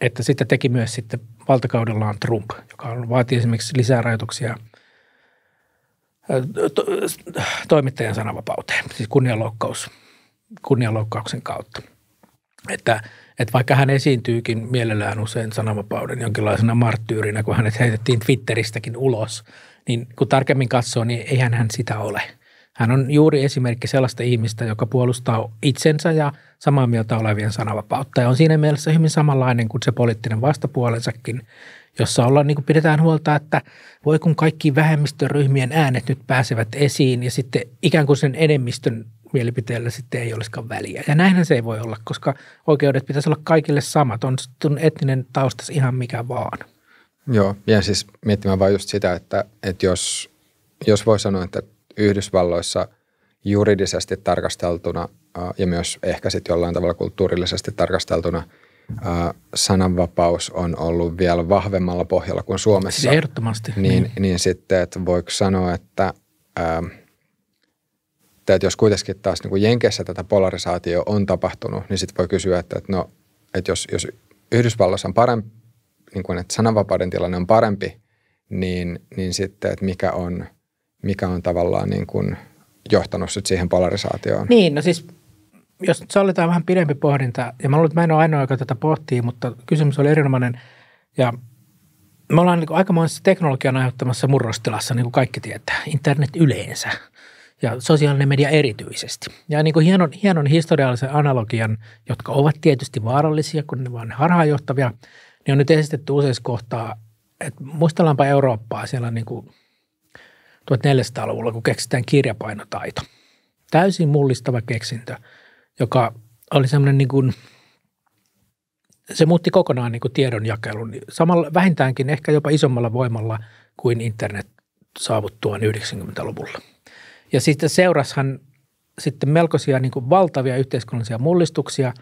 että sitä teki myös sitten valtakaudellaan Trump, joka vaatii esimerkiksi lisää rajoituksia to, toimittajan sananvapauteen, siis kunnianloukkaus kunnianloukkauksen kautta. Että, että vaikka hän esiintyykin mielellään usein sananvapauden jonkinlaisena marttyyrinä, kun hänet heitettiin Twitteristäkin ulos, niin kun tarkemmin katsoo, niin eihän hän sitä ole. Hän on juuri esimerkki sellaista ihmistä, joka puolustaa itsensä ja samaa mieltä olevien sananvapautta. Ja on siinä mielessä hyvin samanlainen kuin se poliittinen vastapuolensakin, jossa ollaan, niin kuin pidetään huolta, että voi kun kaikki vähemmistöryhmien äänet nyt pääsevät esiin ja sitten ikään kuin sen enemmistön mielipiteellä sitten ei olisikaan väliä. Ja näinhän se ei voi olla, koska oikeudet pitäisi olla kaikille samat. On sitten etninen taustas ihan mikä vaan. Joo, ja siis miettimään vain just sitä, että, että jos, jos voi sanoa, että Yhdysvalloissa juridisesti tarkasteltuna ja myös ehkä sitten jollain tavalla kulttuurillisesti tarkasteltuna sananvapaus on ollut vielä vahvemmalla pohjalla kuin Suomessa. Siis ehdottomasti. Niin, niin. niin sitten, että voiko sanoa, että ää, – että jos kuitenkin taas niin kuin Jenkeissä tätä polarisaatio on tapahtunut, niin sitten voi kysyä, että, että, no, että jos, jos Yhdysvalloissa on parempi, niin kuin, että sananvapauden tilanne on parempi, niin, niin sitten, että mikä on, mikä on tavallaan niin kuin johtanut sit siihen polarisaatioon. Niin, no siis jos sallitaan vähän pidempi pohdinta, ja mä luulen, että mä en ole ainoa, joka tätä pohtii, mutta kysymys oli erinomainen, ja me ollaan niin aikamoisessa teknologian aiheuttamassa murrostilassa, niin kuin kaikki tietää, internet yleensä – ja sosiaalinen media erityisesti. Ja niin kuin hienon, hienon historiallisen analogian, jotka ovat tietysti vaarallisia, kun ne vaan harhaanjohtavia, niin on nyt esitetty useissa kohtaa, että muistellaanpa Eurooppaa siellä niin kuin 1400-luvulla, kun keksitään kirjapainotaito. Täysin mullistava keksintö, joka oli semmoinen niin kuin, se muutti kokonaan niin kuin tiedonjakelun, samalla vähintäänkin ehkä jopa isommalla voimalla kuin internet saavuttuaan 90-luvulla. Ja sitten seurashan sitten melkoisia niin kuin valtavia yhteiskunnallisia mullistuksia,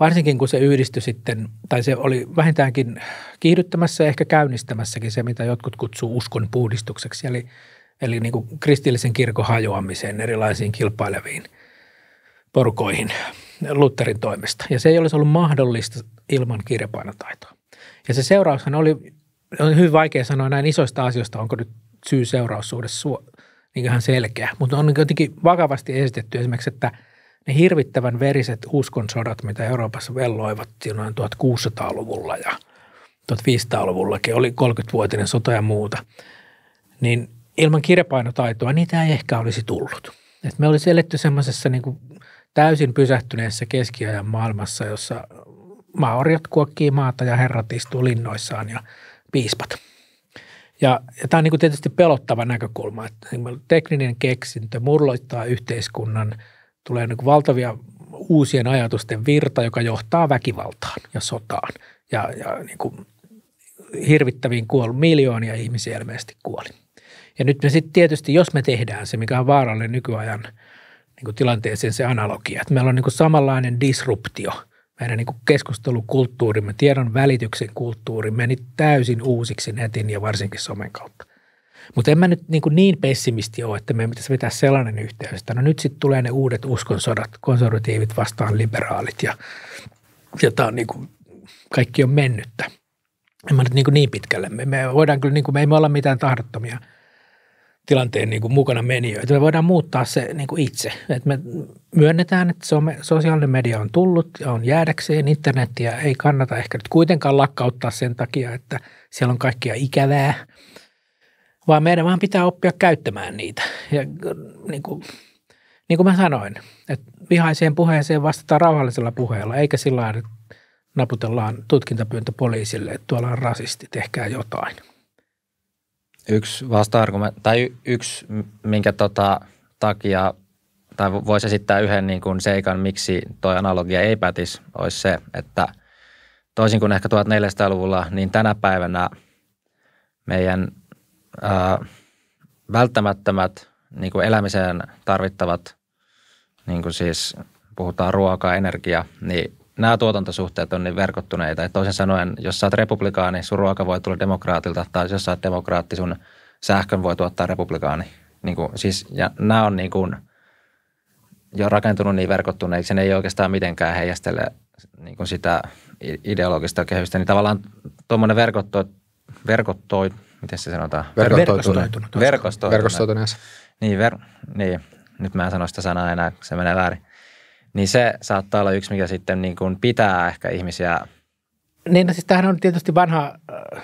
varsinkin kun se yhdistyi sitten, tai se oli vähintäänkin kiihdyttämässä ja ehkä käynnistämässäkin se, mitä jotkut kutsuu uskon puhdistukseksi. Eli eli niin kuin kristillisen kirkon hajoamiseen erilaisiin kilpaileviin porukoihin Lutherin toimesta. Ja se ei olisi ollut mahdollista ilman kirjapainotaitoa. Ja se seuraushan oli, on hyvin vaikea sanoa näin isoista asioista, onko nyt syy-seuraussuhde niin ihan selkeä. Mutta on jotenkin vakavasti esitetty esimerkiksi, että ne hirvittävän veriset uskonsodat, mitä Euroopassa velloivat noin 1600-luvulla ja 1500-luvullakin, oli 30-vuotinen sota ja muuta, niin ilman kirjapainotaitoa niitä ei ehkä olisi tullut. Et me olisi eletty semmoisessa niin täysin pysähtyneessä keskiajan maailmassa, jossa maoriot kuokkii maata ja herrat istuu linnoissaan ja piispat. Ja, ja tämä on niin tietysti pelottava näkökulma, että niin tekninen keksintö murloittaa yhteiskunnan, tulee niin valtavia uusien ajatusten virta, joka johtaa väkivaltaan ja sotaan. Ja, ja niin kuin hirvittäviin kuollut, miljoonia ihmisiä ilmeisesti kuoli. Ja nyt me sitten tietysti, jos me tehdään se, mikä on vaarallinen nykyajan niin tilanteeseen se analogia, että meillä on niin samanlainen disruptio – meidän niin keskustelukulttuurimme, tiedon välityksen kulttuuri meni täysin uusiksi netin ja varsinkin somen kautta. Mutta en mä nyt niin, niin pessimisti ole, että meidän pitäisi vetää sellainen yhteys, että no nyt sitten tulee ne uudet uskonsodat, konservatiivit vastaan liberaalit ja, ja tämä on niin kuin, kaikki on mennyttä. En mä nyt niin, niin pitkälle. Me, me voidaan kyllä, niin kuin, me ei me olla mitään tahdottomia – tilanteen niin kuin mukana menijöitä. Me voidaan muuttaa se niin kuin itse. Et me myönnetään, että some, sosiaalinen media on tullut ja on jäädäkseen. Internetiä ei kannata ehkä nyt kuitenkaan lakkauttaa sen takia, että siellä on kaikkia ikävää, vaan meidän vaan pitää oppia käyttämään niitä. Ja niin kuin, niin kuin mä sanoin, että vihaiseen puheeseen vastataan rauhallisella puheella, eikä sillä lailla, että naputellaan tutkintapyyntö poliisille, että tuolla on rasisti, tehkää jotain – Yksi vasta-argumentti, tai yksi, minkä tota, takia, tai voisi esittää yhden niin kuin seikan, miksi tuo analogia ei pätisi, olisi se, että toisin kuin ehkä 1400-luvulla, niin tänä päivänä meidän ää, välttämättömät niin kuin elämiseen tarvittavat, niin kuin siis puhutaan ruoka, energia, niin nämä tuotantosuhteet on niin verkottuneita. Että toisin sanoen, jos sä oot republikaani, sun ruoka voi tulla demokraatilta, tai jos sä oot demokraatti, sun sähkön voi tuottaa republikaani. Niin kuin, siis, ja nämä on niin kuin jo rakentunut niin verkottuneiksi, ne ei oikeastaan mitenkään heijastele niin kuin sitä ideologista kehystä. Niin tavallaan tuommoinen verkotto, verkottoi, miten se sanotaan? Verkostoitunut. Verkostoitunut. Verkostoituneessa. Niin, ver, niin, nyt mä en sano sitä sanaa enää, se menee väärin. Niin se saattaa olla yksi, mikä sitten niin kuin pitää ehkä ihmisiä. Niin, no siis tämähän on tietysti vanha äh,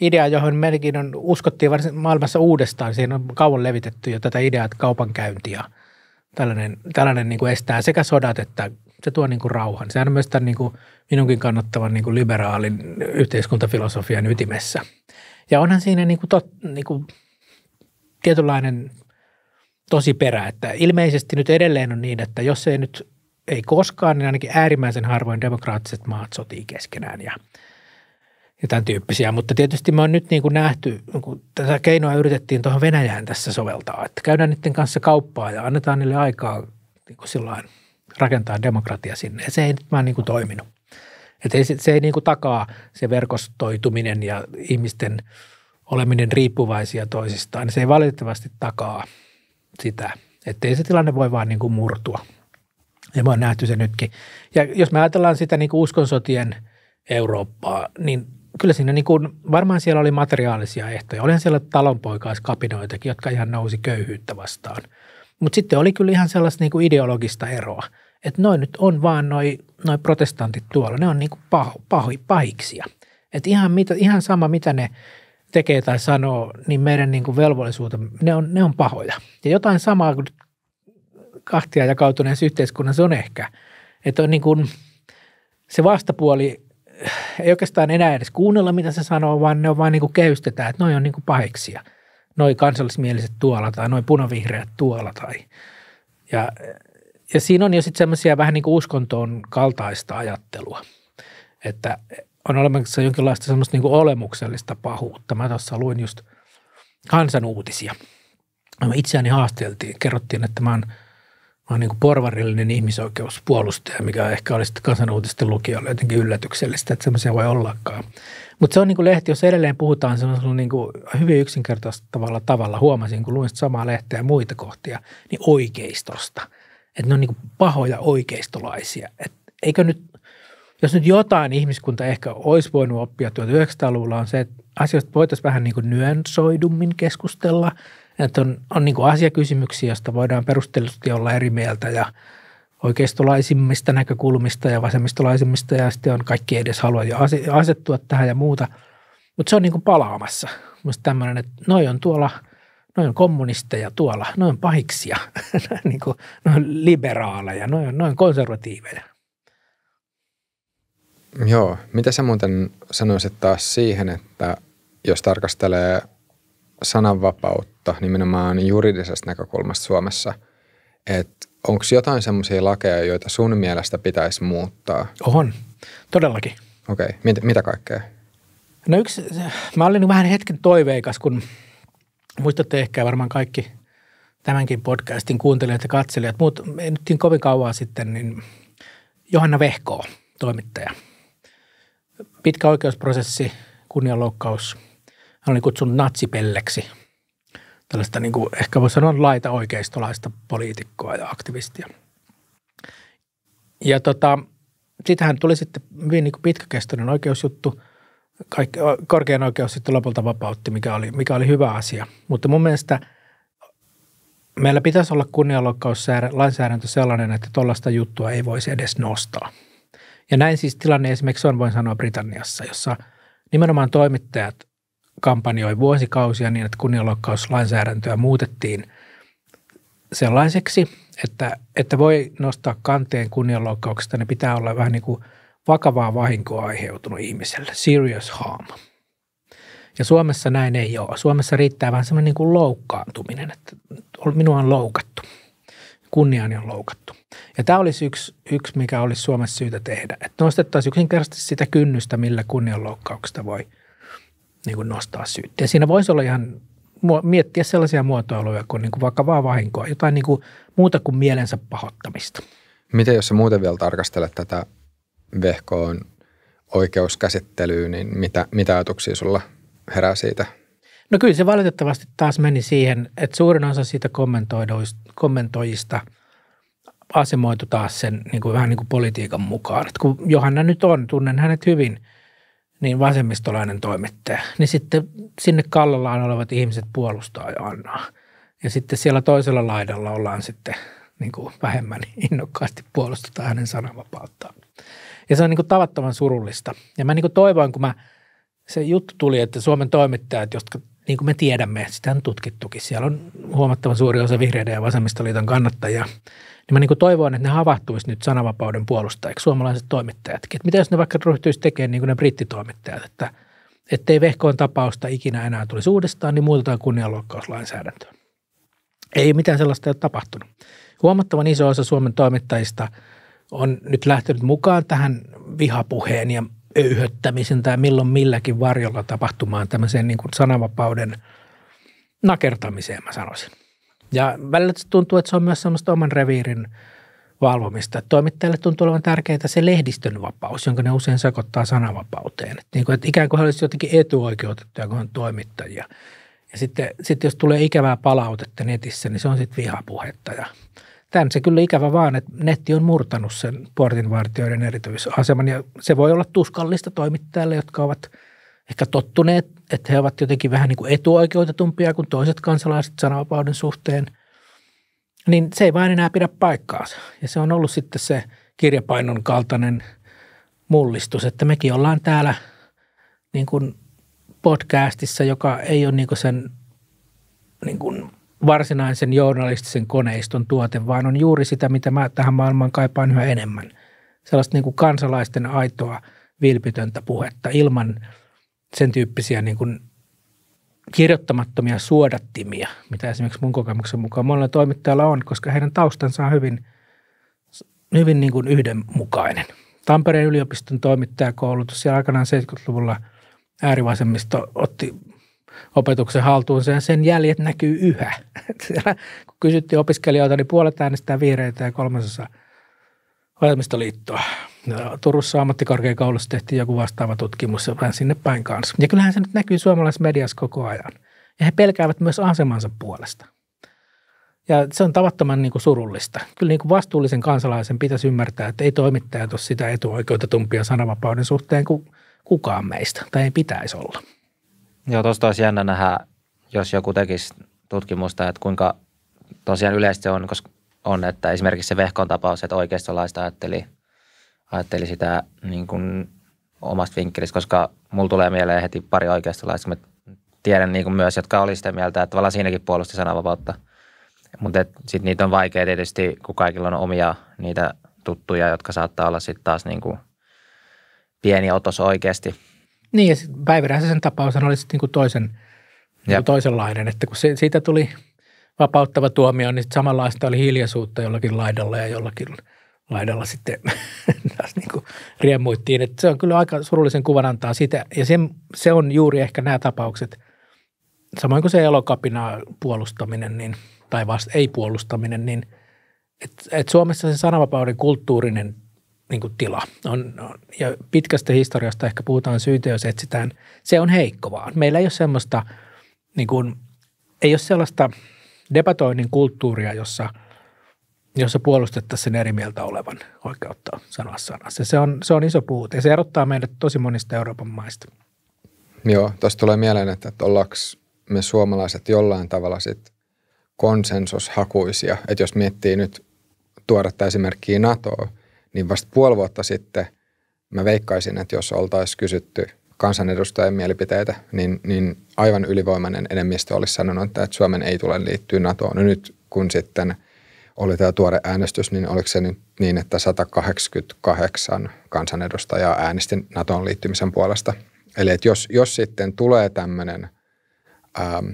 idea, johon meidänkin on, uskottiin varsin maailmassa uudestaan. Siinä on kauan levitetty jo tätä ideaa, että kaupankäynti ja tällainen, tällainen niin kuin estää sekä sodat että se tuo niin kuin rauhan. Sehän on myös tämän niin kuin minunkin kannattavan niin kuin liberaalin yhteiskuntafilosofian ytimessä. Ja onhan siinä niin kuin tot, niin kuin tietynlainen tosi perä, että ilmeisesti nyt edelleen on niin, että jos ei nyt ei koskaan, niin ainakin äärimmäisen harvoin demokraattiset maat sotii keskenään ja, ja tämän tyyppisiä. Mutta tietysti me on nyt niin kuin nähty, kun tätä keinoa yritettiin tuohon Venäjään tässä soveltaa, että käydään niiden kanssa kauppaa ja annetaan niille aikaa niin kuin sillain rakentaa demokratia sinne. Ja se ei nyt vaan niin kuin toiminut. Että ei, se ei niin kuin takaa se verkostoituminen ja ihmisten oleminen riippuvaisia toisistaan. Se ei valitettavasti takaa – sitä, että ei se tilanne voi vaan niin kuin murtua. Ja me on nähty se nytkin. Ja jos me ajatellaan sitä niin kuin uskonsotien Eurooppaa, niin kyllä siinä niin kuin, varmaan siellä oli materiaalisia ehtoja. Olihan siellä talonpoikaiskapinoitakin, jotka ihan nousi köyhyyttä vastaan. Mutta sitten oli kyllä ihan sellaista niin kuin ideologista eroa. Että noin nyt on vaan noin noi protestantit tuolla, ne on niin kuin paho, paho, pahiksia. Että ihan, mitä, ihan sama, mitä ne tekee tai sanoo, niin meidän niin kuin velvollisuutemme, ne on, ne on pahoja. Ja jotain samaa kuin kahtia jakautuneessa yhteiskunnassa on ehkä, että on niin kuin se vastapuoli ei oikeastaan enää edes kuunnella, mitä se sanoo, vaan ne on vain niin kuin kehystetään, että noi on niin kuin paheksia. Noi kansallismieliset tuolla tai noi punavihreät tuolla tai ja, ja siinä on jo sitten semmoisia vähän niin kuin uskontoon kaltaista ajattelua, että on olemassa jonkinlaista semmoista niin olemuksellista pahuutta. Mä tuossa luin just kansanuutisia. Itseäni haasteltiin, kerrottiin, että mä oon mä oon niin porvarillinen ihmisoikeuspuolustaja, mikä ehkä olisi kansanuutisten lukijoille jotenkin yllätyksellistä, että semmoisia voi ollakaan. Mutta se on niin kuin lehti, jos edelleen puhutaan semmoisella niin kuin hyvin yksinkertaistavalla tavalla, huomasin, kun luin samaa lehteä ja muita kohtia, niin oikeistosta. Että ne on niin kuin pahoja oikeistolaisia. Et eikö nyt, jos nyt jotain ihmiskunta ehkä olisi voinut oppia 1900-luvulla on se, että asioista voitaisiin vähän niin kuin nyansoidummin keskustella – että on, on niin asiakysymyksiä, joista voidaan perustellusti olla eri mieltä ja oikeistolaisimmista näkökulmista ja vasemmistolaisimmista ja sitten on kaikki edes halua jo asettua tähän ja muuta. Mutta se on niin kuin palaamassa. Mielestäni tämmöinen, että noi on tuolla, noin on kommunisteja tuolla, noin on pahiksia, niin kuin, noin liberaaleja, noin on, noin konservatiiveja. Joo, mitä sä muuten sanoisit taas siihen, että jos tarkastelee sananvapautta nimenomaan juridisesta näkökulmasta Suomessa, että onko jotain semmoisia lakeja, joita sun mielestä pitäisi muuttaa? On, todellakin. Okei, okay. mitä, mitä kaikkea? No yksi, mä olin vähän hetken toiveikas, kun muistatte ehkä varmaan kaikki tämänkin podcastin kuuntelijat ja katselijat, mutta nyt kovin kauan sitten, niin Johanna Vehko, toimittaja. Pitkä oikeusprosessi, kunnianloukkaus – hän oli kutsunut natsipelleksi tällaista niin kuin, ehkä voi sanoa laita oikeistolaista poliitikkoa ja aktivistia. Ja tota, siitähän tuli sitten hyvin niin kuin pitkäkestoinen oikeusjuttu. Kaikki, korkean oikeus sitten lopulta vapautti, mikä oli, mikä oli hyvä asia. Mutta mun mielestä meillä pitäisi olla kunnianloukkauslainsäädäntö sellainen, että tuollaista juttua ei voisi edes nostaa. Ja näin siis tilanne esimerkiksi on, voin sanoa Britanniassa, jossa nimenomaan toimittajat – kampanjoi vuosikausia niin, että kunnianloukkauslainsäädäntöä muutettiin sellaiseksi, että, että voi nostaa kanteen kunnianloukkauksesta, ne pitää olla vähän niin kuin vakavaa vahinkoa aiheutunut ihmiselle, serious harm. Ja Suomessa näin ei ole. Suomessa riittää vähän semmoinen niin kuin loukkaantuminen, että minua on loukattu, kunniaani on loukattu. Ja tämä olisi yksi, yksi, mikä olisi Suomessa syytä tehdä, että nostettaisiin yksinkertaisesti sitä kynnystä, millä kunnianloukkauksesta voi – niin kuin nostaa syytteen. Siinä voisi olla ihan miettiä sellaisia muotoiluja kuin, niin kuin vakavaa vahinkoa, jotain niin kuin muuta kuin mielensä pahoittamista. Miten jos sä muuten vielä tarkastelet tätä vehkoon oikeuskäsittelyä, niin mitä, mitä ajatuksia sulla herää siitä? No kyllä se valitettavasti taas meni siihen, että suurin osa siitä kommentoijista asemoitu taas sen niin kuin, vähän niin kuin politiikan mukaan. Että kun Johanna nyt on, tunnen hänet hyvin – niin vasemmistolainen toimittaja, niin sitten sinne kallallaan olevat ihmiset puolustaa ja annaa. Ja sitten siellä toisella laidalla ollaan sitten niin kuin vähemmän innokkaasti puolustetaan hänen sananvapauttaan. Ja se on niin kuin tavattoman surullista. Ja mä niin kuin toivoin, kun mä, se juttu tuli, että Suomen toimittajat, jotka niin kuin me tiedämme, sitä on tutkittukin, siellä on huomattavan suuri osa vihreiden ja vasemmistoliiton kannattajia – niin mä niin toivon, että ne havahtuisi nyt sananvapauden puolustajiksi, suomalaiset toimittajatkin. Että mitä jos ne vaikka ryhtyisi tekemään niin kuin ne brittitoimittajat, että ettei vehkoon tapausta ikinä enää tulisi uudestaan, niin muutetaan kunnianloukkauslainsäädäntöä. Ei mitään sellaista ole tapahtunut. Huomattavan iso osa Suomen toimittajista on nyt lähtenyt mukaan tähän vihapuheen ja öyhöttämisen tai milloin milläkin varjolla tapahtumaan tämmöiseen niin kuin sananvapauden nakertamiseen, mä sanoisin. Ja välillä tuntuu, että se on myös sellaista oman reviirin valvomista. Toimittajille tuntuu olevan tärkeää se lehdistön vapaus, jonka ne usein sekoittaa sananvapauteen. Että, niin kuin, että ikään kuin he olisivat jotenkin etuoikeutettuja, kun on toimittajia. Ja sitten, sitten jos tulee ikävää palautetta netissä, niin se on sitten vihapuhetta. Ja tämän se kyllä ikävä vaan, että netti on murtanut sen portinvartijoiden erityisaseman. Ja se voi olla tuskallista toimittajille, jotka ovat – ehkä tottuneet, että he ovat jotenkin vähän niin kuin etuoikeutetumpia kuin toiset kansalaiset sananvapauden suhteen, niin se ei vain enää pidä paikkaansa. Ja se on ollut sitten se kirjapainon kaltainen mullistus, että mekin ollaan täällä niin kuin podcastissa, joka ei ole niin kuin sen niin kuin varsinaisen journalistisen koneiston tuote, vaan on juuri sitä, mitä mä tähän maailmaan kaipaan yhä enemmän. Sellaista niin kuin kansalaisten aitoa, vilpitöntä puhetta ilman – sen tyyppisiä niin kuin kirjoittamattomia suodattimia, mitä esimerkiksi mun kokemuksen mukaan monella toimittajalla on, koska heidän taustansa on hyvin, hyvin niin kuin yhdenmukainen. Tampereen yliopiston toimittajakoulutus ja aikanaan 70-luvulla äärivasemmisto otti opetuksen haltuun, sen, sen jäljet näkyy yhä. Siellä, kun kysyttiin opiskelijoita, niin puolet äänestää vihreitä ja kolmasosa vasemmistoliittoa. Turussa ammattikorkeakoulussa tehtiin joku vastaava tutkimus ja vähän sinne päin kanssa. Ja kyllähän se nyt näkyy suomalaisessa mediassa koko ajan. Ja he pelkäävät myös asemansa puolesta. Ja se on tavattoman niin kuin surullista. Kyllä niin kuin vastuullisen kansalaisen pitäisi ymmärtää, että ei toimittajat ole sitä etuoikeutetumpia sananvapauden suhteen kuin kukaan meistä, tai ei pitäisi olla. Joo, tuosta olisi jännä nähdä, jos joku tekisi tutkimusta, että kuinka tosiaan yleisesti on, koska on, että esimerkiksi se Vehkon tapaus, että oikeistolaista ajatteli, ajatteli sitä niin kuin omasta vinkkelistä, koska mulla tulee mieleen heti pari oikeistolaista, mä tiedän niin kuin myös, jotka oli sitä mieltä, että tavallaan siinäkin puolusti sananvapautta. Mutta sitten niitä on vaikea tietysti, kun kaikilla on omia niitä tuttuja, jotka saattaa olla sitten taas niin kuin pieni otos oikeasti. Niin ja Päivi Räsäsen tapaus oli sitten niin toisen, niin toisenlainen, että kun se, siitä tuli vapauttava tuomio, niin sitten samanlaista oli hiljaisuutta jollakin laidalla ja jollakin laidalla sitten taas niin kuin riemuittiin. Että se on kyllä aika surullisen kuvan antaa sitä. Ja se, se on juuri ehkä nämä tapaukset, samoin kuin se elokapina puolustaminen, niin, tai vasta ei-puolustaminen, niin että et Suomessa se sananvapauden kulttuurinen niin kuin tila on, on, ja pitkästä historiasta ehkä puhutaan syytä, jos etsitään, se on heikko vaan. Meillä ei ole semmoista, niin kuin, ei ole sellaista debatoinnin kulttuuria, jossa, jossa puolustettaisiin sen eri mieltä olevan oikeutta sanoa sanassa. Se on, se on iso puute ja se erottaa meidät tosi monista Euroopan maista. Joo, tuosta tulee mieleen, että, että ollaanko me suomalaiset jollain tavalla sit konsensushakuisia. Että jos miettii nyt tuoretta esimerkkiä NATOa, niin vasta puoli vuotta sitten mä veikkaisin, että jos oltaisiin kysytty kansanedustajien mielipiteitä, niin, niin aivan ylivoimainen enemmistö olisi sanonut, että Suomen ei tule liittyä NATOon. No nyt kun sitten oli tämä tuore äänestys, niin oliko se nyt niin, että 188 kansanedustajaa äänesti NATOon liittymisen puolesta. Eli että jos, jos sitten tulee tämmöinen ähm,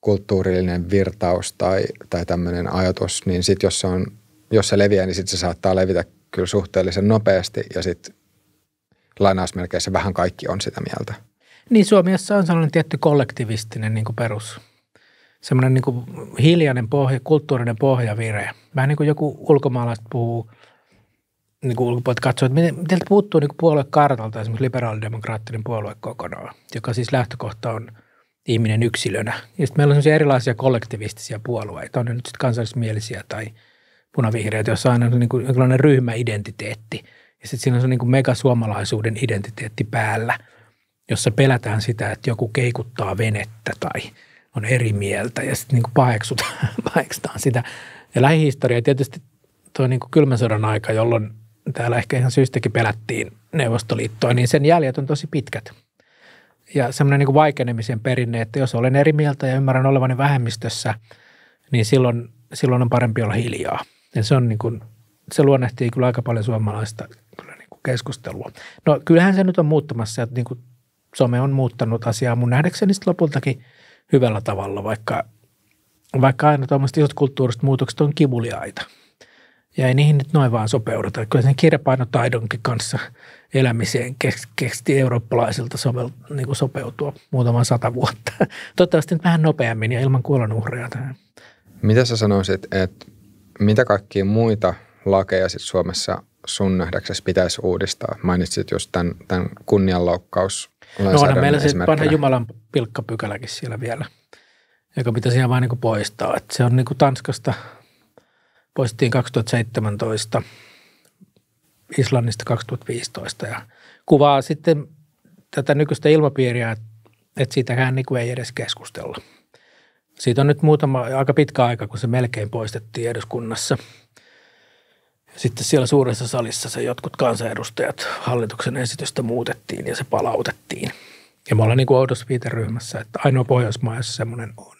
kulttuurillinen virtaus tai, tai tämmöinen ajatus, niin sitten jos se, on, jos se leviää, niin sitten se saattaa levitä kyllä suhteellisen nopeasti ja sitten lainausmerkeissä vähän kaikki on sitä mieltä. Niin Suomessa on sellainen tietty kollektivistinen niin kuin perus, semmoinen niin kuin hiljainen pohja, kulttuurinen pohjavire. Vähän niin kuin joku ulkomaalaiset puhuu, niin kuin ulkopuolet katsoo, että miten, miten puuttuu niin puoluekartalta esimerkiksi liberaalidemokraattinen puolue kokonaan, joka siis lähtökohta on ihminen yksilönä. Ja sitten meillä on erilaisia kollektivistisia puolueita, on ne nyt sitten kansallismielisiä tai – punavihreät, jossa on aina niin kuin jonkinlainen ryhmäidentiteetti. Ja sitten siinä on se niin kuin megasuomalaisuuden identiteetti päällä, jossa pelätään sitä, että joku keikuttaa venettä tai on eri mieltä ja sitten niin paheksutaan, paheksutaan sitä. Ja lähihistoria tietysti tuo niin kylmän sodan aika, jolloin täällä ehkä ihan syystäkin pelättiin Neuvostoliittoa, niin sen jäljet on tosi pitkät. Ja semmoinen niin vaikenemisen perinne, että jos olen eri mieltä ja ymmärrän olevani vähemmistössä, niin silloin, silloin on parempi olla hiljaa. Ja se on niin kuin, se luonnehtii kyllä aika paljon suomalaista kyllä niin kuin keskustelua. No kyllähän se nyt on muuttamassa, että niin kuin some on muuttanut asiaa mun nähdäkseni lopultakin hyvällä tavalla, vaikka, vaikka aina tuommoiset isot kulttuuriset muutokset on kivuliaita. Ja ei niihin nyt noin vaan sopeuduta. Kyllä sen kirjapainotaidonkin kanssa elämiseen kesti eurooppalaisilta sovel, niin kuin sopeutua muutaman sata vuotta. Toivottavasti nyt vähän nopeammin ja ilman kuolonuhreja tähän. Mitä sä sanoisit, että mitä kaikkia muita lakeja sit Suomessa sun nähdäksesi pitäisi uudistaa? Mainitsit just tämän, tämän kunnianloukkaus. No on meillä se vanha Jumalan pilkkapykäläkin siellä vielä, joka pitäisi ihan vain niin poistaa. Et se on niin kuin Tanskasta poistettiin 2017, Islannista 2015 ja kuvaa sitten tätä nykyistä ilmapiiriä, että, että siitäkään niin kuin ei edes keskustella – siitä on nyt muutama, aika pitkä aika, kun se melkein poistettiin eduskunnassa. Sitten siellä suuressa salissa se jotkut kansanedustajat hallituksen esitystä muutettiin ja se palautettiin. Ja me ollaan niin kuin oudossa viiteryhmässä, että ainoa Pohjoismaa, jossa semmoinen on.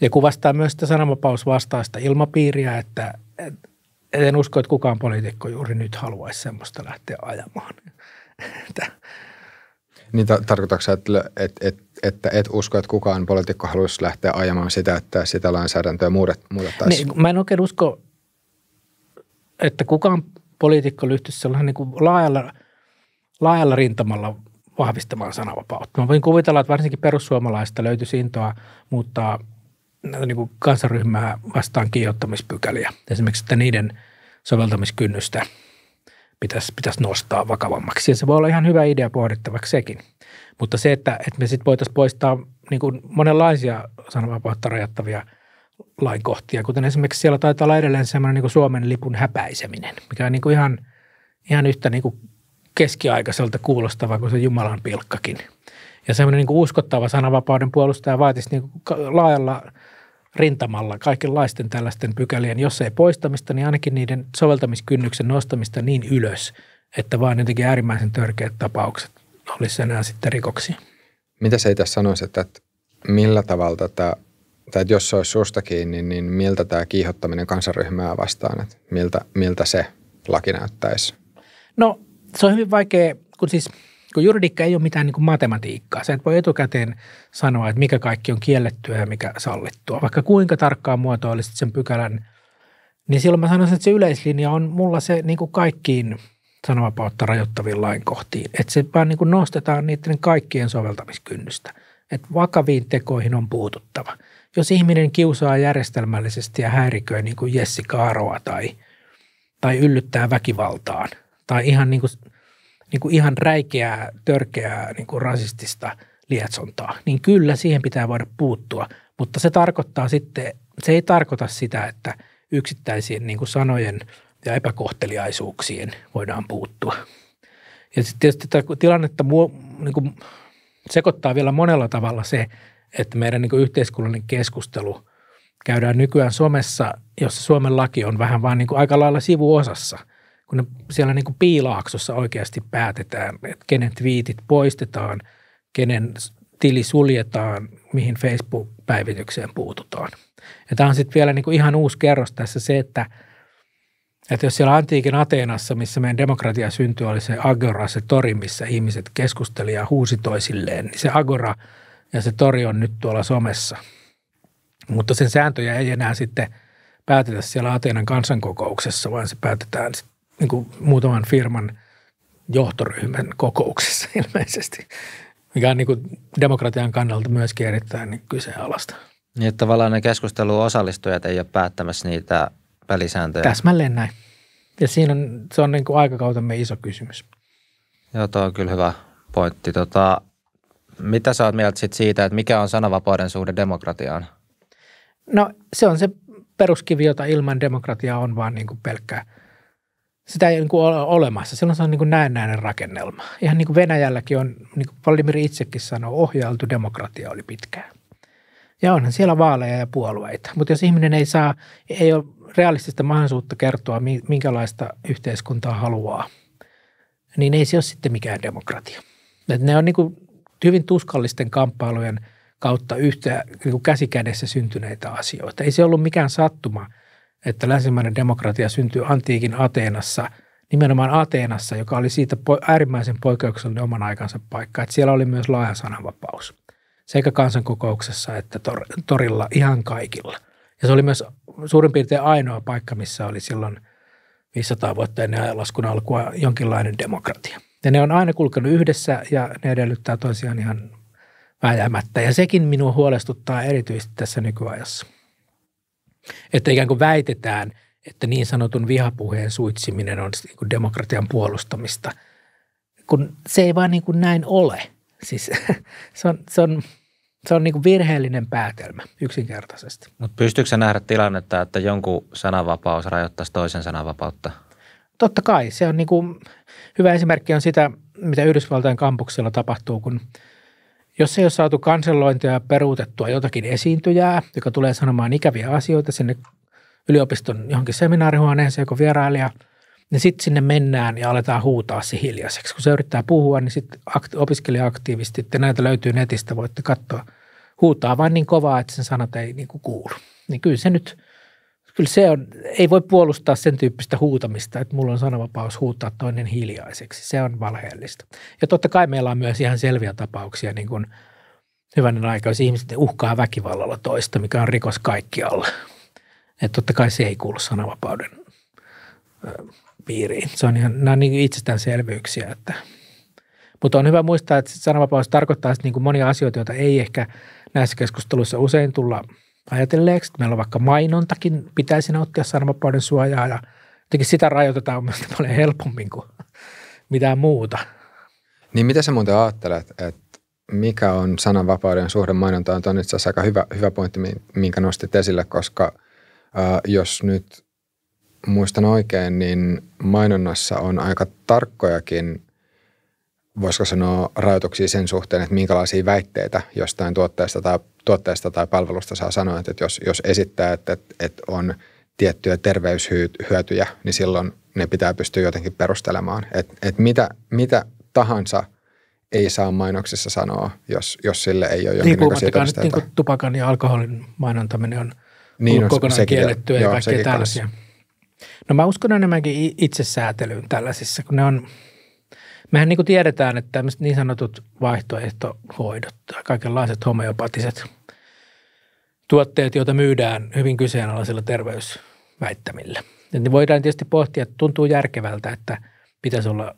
Ja kuvastaa myös sitä sananvapausvastaista ilmapiiriä, että, en usko, että kukaan poliitikko juuri nyt haluaisi semmoista lähteä ajamaan. Niin ta- tarkoitatko että, että, että, et usko, että kukaan poliitikko haluaisi lähteä ajamaan sitä, että sitä lainsäädäntöä muutettaisiin? Niin, mä en oikein usko, että kukaan poliitikko lyhtyisi sellainen niin laajalla, laajalla rintamalla vahvistamaan sananvapautta. Mä voin kuvitella, että varsinkin perussuomalaista löytyisi intoa muuttaa niin kuin kansaryhmää vastaan kiihottamispykäliä. Esimerkiksi, että niiden soveltamiskynnystä pitäisi, pitäisi nostaa vakavammaksi. Ja se voi olla ihan hyvä idea pohdittavaksi sekin. Mutta se, että, että me sitten voitaisiin poistaa niin kuin monenlaisia sananvapautta rajattavia lainkohtia, kuten esimerkiksi siellä taitaa olla edelleen semmoinen niin Suomen lipun häpäiseminen, mikä on niin kuin ihan, ihan yhtä niin kuin keskiaikaiselta kuulostava kuin se Jumalan pilkkakin. Ja semmoinen niin kuin uskottava sananvapauden puolustaja vaatisi niin kuin laajalla rintamalla kaikenlaisten tällaisten pykälien, jos ei poistamista, niin ainakin niiden soveltamiskynnyksen nostamista niin ylös, että vaan jotenkin äärimmäisen törkeät tapaukset olisi enää sitten rikoksia. Mitä se tässä sanoisi, että millä tavalla tätä, tai että jos se olisi susta kiinni, niin miltä tämä kiihottaminen kansaryhmää vastaan, että miltä, miltä se laki näyttäisi? No se on hyvin vaikea, kun siis kun juridiikka ei ole mitään niin kuin matematiikkaa. Sä et voi etukäteen sanoa, että mikä kaikki on kiellettyä ja mikä sallittua. Vaikka kuinka tarkkaan muotoilisit sen pykälän, niin silloin mä sanoisin, että se yleislinja on mulla se niin kuin kaikkiin sananvapautta rajoittaviin lainkohtiin. Että se vaan niin kuin nostetaan niiden kaikkien soveltamiskynnystä. Että vakaviin tekoihin on puututtava. Jos ihminen kiusaa järjestelmällisesti ja häiriköi niin kuin Jessi Kaaroa tai, tai yllyttää väkivaltaan tai ihan niin kuin niin kuin ihan räikeää, törkeää niin kuin rasistista lietsontaa, niin kyllä siihen pitää voida puuttua. Mutta se tarkoittaa sitten, se ei tarkoita sitä, että yksittäisiin niin kuin sanojen ja epäkohteliaisuuksien voidaan puuttua. Ja sitten tietysti tätä tilannetta niin kuin sekoittaa vielä monella tavalla se, että meidän niin kuin yhteiskunnallinen keskustelu käydään nykyään somessa, jossa Suomen laki on vähän vaan niin kuin aika lailla sivuosassa – kun ne siellä niin kuin piilaaksossa oikeasti päätetään, että kenen twiitit poistetaan, kenen tili suljetaan, mihin Facebook-päivitykseen puututaan. Ja tämä on sitten vielä niin kuin ihan uusi kerros tässä se, että, että jos siellä antiikin Ateenassa, missä meidän demokratia syntyi, oli se agora, se tori, missä ihmiset keskusteli ja huusi toisilleen, niin se agora ja se tori on nyt tuolla somessa. Mutta sen sääntöjä ei enää sitten päätetä siellä Ateenan kansankokouksessa, vaan se päätetään sitten niin kuin muutaman firman johtoryhmän kokouksessa ilmeisesti, mikä on niin kuin demokratian kannalta myöskin erittäin niin kyseenalaista. Niin, että tavallaan ne keskusteluun osallistujat ei ole päättämässä niitä pelisääntöjä. Täsmälleen näin. Ja siinä on, se on niin kuin aikakautemme iso kysymys. Joo, tuo on kyllä hyvä pointti. Tota, mitä sä oot mieltä sit siitä, että mikä on sananvapauden suhde demokratiaan? No se on se peruskivi, jota ilman demokratiaa on vaan niin kuin pelkkää – sitä ei niin kuin ole olemassa. Silloin se on niin kuin näennäinen rakennelma. Ihan niin kuin Venäjälläkin on, niin kuin Vladimir itsekin sanoi, ohjailtu demokratia oli pitkään. Ja onhan siellä vaaleja ja puolueita. Mutta jos ihminen ei saa, ei ole realistista mahdollisuutta kertoa, minkälaista yhteiskuntaa haluaa, niin ei se ole sitten mikään demokratia. Et ne on niin kuin hyvin tuskallisten kamppailujen kautta yhtä niin käsikädessä syntyneitä asioita. Ei se ollut mikään sattuma – länsimainen demokratia syntyi antiikin Ateenassa, nimenomaan Ateenassa, joka oli siitä äärimmäisen poikkeuksellinen oman aikansa paikka. Että siellä oli myös laaja sananvapaus sekä kansankokouksessa että tor- torilla ihan kaikilla. Ja se oli myös suurin piirtein ainoa paikka, missä oli silloin 500 vuotta ennen ajanlaskun alkua jonkinlainen demokratia. Ja ne on aina kulkenut yhdessä ja ne edellyttää toisiaan ihan vääjäämättä. Ja sekin minua huolestuttaa erityisesti tässä nykyajassa. Että ikään kuin väitetään, että niin sanotun vihapuheen suitsiminen on niin kuin demokratian puolustamista, kun se ei vaan niin kuin näin ole. Siis se on, se on, se on niin kuin virheellinen päätelmä yksinkertaisesti. Mutta pystyykö se nähdä tilannetta, että jonkun sananvapaus rajoittaisi toisen sananvapautta? Totta kai. Se on niin kuin, hyvä esimerkki on sitä, mitä Yhdysvaltain kampuksella tapahtuu, kun – jos ei ole saatu kansellointia ja peruutettua jotakin esiintyjää, joka tulee sanomaan ikäviä asioita sinne yliopiston johonkin seminaarihuoneeseen, kun vierailija, niin sitten sinne mennään ja aletaan huutaa se hiljaiseksi. Kun se yrittää puhua, niin sitten opiskelija aktiivisesti, että näitä löytyy netistä, voitte katsoa. Huutaa vain niin kovaa, että sen sanat ei niin kuulu. Niin kyllä se nyt – kyllä se on, ei voi puolustaa sen tyyppistä huutamista, että mulla on sananvapaus huuttaa toinen hiljaiseksi. Se on valheellista. Ja totta kai meillä on myös ihan selviä tapauksia, niin kuin hyvänen aika, jos ihmiset uhkaa väkivallalla toista, mikä on rikos kaikkialla. Että totta kai se ei kuulu sananvapauden piiriin. Se on ihan, nämä on niin itsestäänselvyyksiä, että Mutta on hyvä muistaa, että sananvapaus tarkoittaa niin kuin monia asioita, joita ei ehkä näissä keskusteluissa usein tulla ajatelleeksi. Meillä on vaikka mainontakin, pitäisi nauttia sananvapauden suojaa ja jotenkin sitä rajoitetaan mielestäni paljon helpommin kuin mitään muuta. Niin mitä sä muuten ajattelet, että mikä on sananvapauden suhde mainontaan? on itse asiassa aika hyvä, hyvä pointti, minkä nostit esille, koska äh, jos nyt muistan oikein, niin mainonnassa on aika tarkkojakin, voisiko sanoa, rajoituksia sen suhteen, että minkälaisia väitteitä jostain tuotteesta tai, tuotteesta tai palvelusta saa sanoa. Että jos, jos esittää, että, että on tiettyjä terveyshyötyjä, niin silloin ne pitää pystyä jotenkin perustelemaan. Että että mitä, mitä tahansa ei saa mainoksissa sanoa, jos, jos sille ei ole jonkinnäköisiä niin, todisteita. Niin kuin tupakan ja alkoholin mainontaminen on niin, kokonaan sekin, kiellettyä ja kaikkea tällaisia. Kanssa. No mä uskon enemmänkin itsesäätelyyn tällaisissa, kun ne on, mehän niin kuin tiedetään, että tämmöiset niin sanotut vaihtoehtohoidot, kaikenlaiset homeopatiset tuotteet, joita myydään hyvin kyseenalaisilla terveysväittämillä. Niin voidaan tietysti pohtia, että tuntuu järkevältä, että pitäisi olla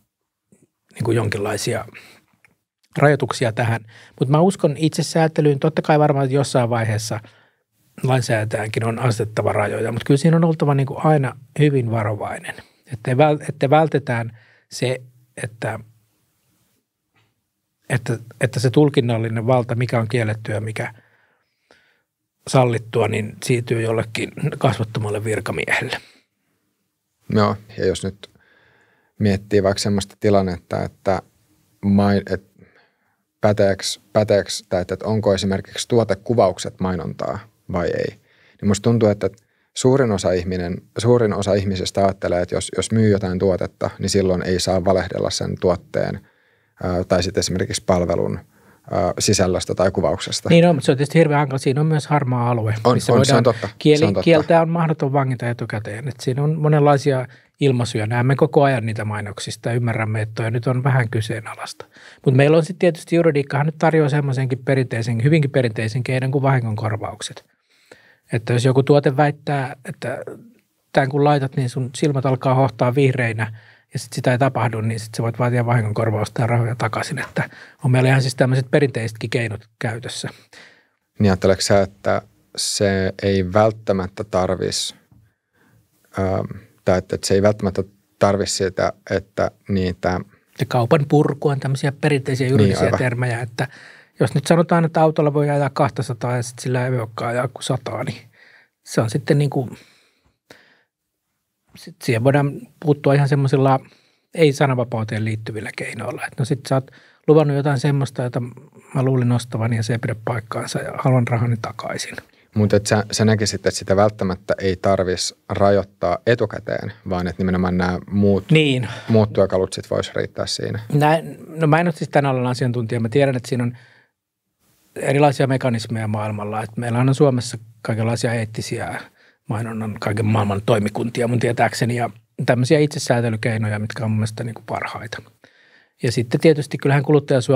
niin kuin jonkinlaisia rajoituksia tähän. Mutta mä uskon itsesäätelyyn. Totta kai varmaan jossain vaiheessa – lainsäätäjänkin on asettava rajoja, mutta kyllä siinä on oltava niin kuin aina hyvin varovainen, että, että vältetään se, että, että, että se tulkinnallinen valta, mikä on kiellettyä ja mikä sallittua, niin siirtyy jollekin kasvattomalle virkamiehelle. Joo, ja jos nyt miettii vaikka sellaista tilannetta, että, main, että päteekö, päteekö tai että onko esimerkiksi tuotekuvaukset mainontaa – vai ei. Niin musta tuntuu, että suurin osa, ihminen, suurin osa ihmisistä ajattelee, että jos, jos myy jotain tuotetta, niin silloin ei saa valehdella sen tuotteen ää, tai sitten esimerkiksi palvelun sisällöstä tai kuvauksesta. Niin on, mutta se on tietysti hirveän hankala. Siinä on myös harmaa alue, on, missä on, se on totta. Kieli, se on totta. Kieltä on mahdoton vangita etukäteen. Et siinä on monenlaisia ilmaisuja. Näemme koko ajan niitä mainoksista ja ymmärrämme, että toi nyt on vähän kyseenalaista. Mutta meillä on sitten tietysti juridiikkahan nyt tarjoaa semmoisenkin perinteisen, hyvinkin perinteisen keinon kuin vahingonkorvaukset – että jos joku tuote väittää, että tämän kun laitat, niin sun silmät alkaa hohtaa vihreinä ja sitten sitä ei tapahdu, niin sitten sä voit vaatia vahingonkorvausta ja rahoja takaisin. Että on meillä ihan siis tämmöiset perinteisetkin keinot käytössä. Niin ajatteleeko sä, että se ei välttämättä tarvis, ähm, tai että, että se ei välttämättä tarvisi sitä, että niitä... Ja kaupan purku on tämmöisiä perinteisiä juridisia niin, termejä, että – jos nyt sanotaan, että autolla voi ajaa 200 ja sitten sillä ei voikaan ajaa kuin 100, niin se on sitten niin kuin, sit siihen voidaan puuttua ihan semmoisilla ei sananvapauteen liittyvillä keinoilla. Että no sitten sä oot luvannut jotain semmoista, jota mä luulin ostavani ja se ei pidä paikkaansa ja haluan rahani takaisin. Mutta sä, sä näkisit, että sitä välttämättä ei tarvitsisi rajoittaa etukäteen, vaan että nimenomaan nämä muut, niin. muut työkalut sitten voisi riittää siinä. Näin, no mä en ole siis tämän alan asiantuntija. Mä tiedän, että siinä on – erilaisia mekanismeja maailmalla. Et meillä on Suomessa kaikenlaisia eettisiä mainonnan kaiken maailman toimikuntia mun tietääkseni ja tämmöisiä itsesäätelykeinoja, mitkä on mun mielestä niin kuin parhaita. Ja sitten tietysti kyllähän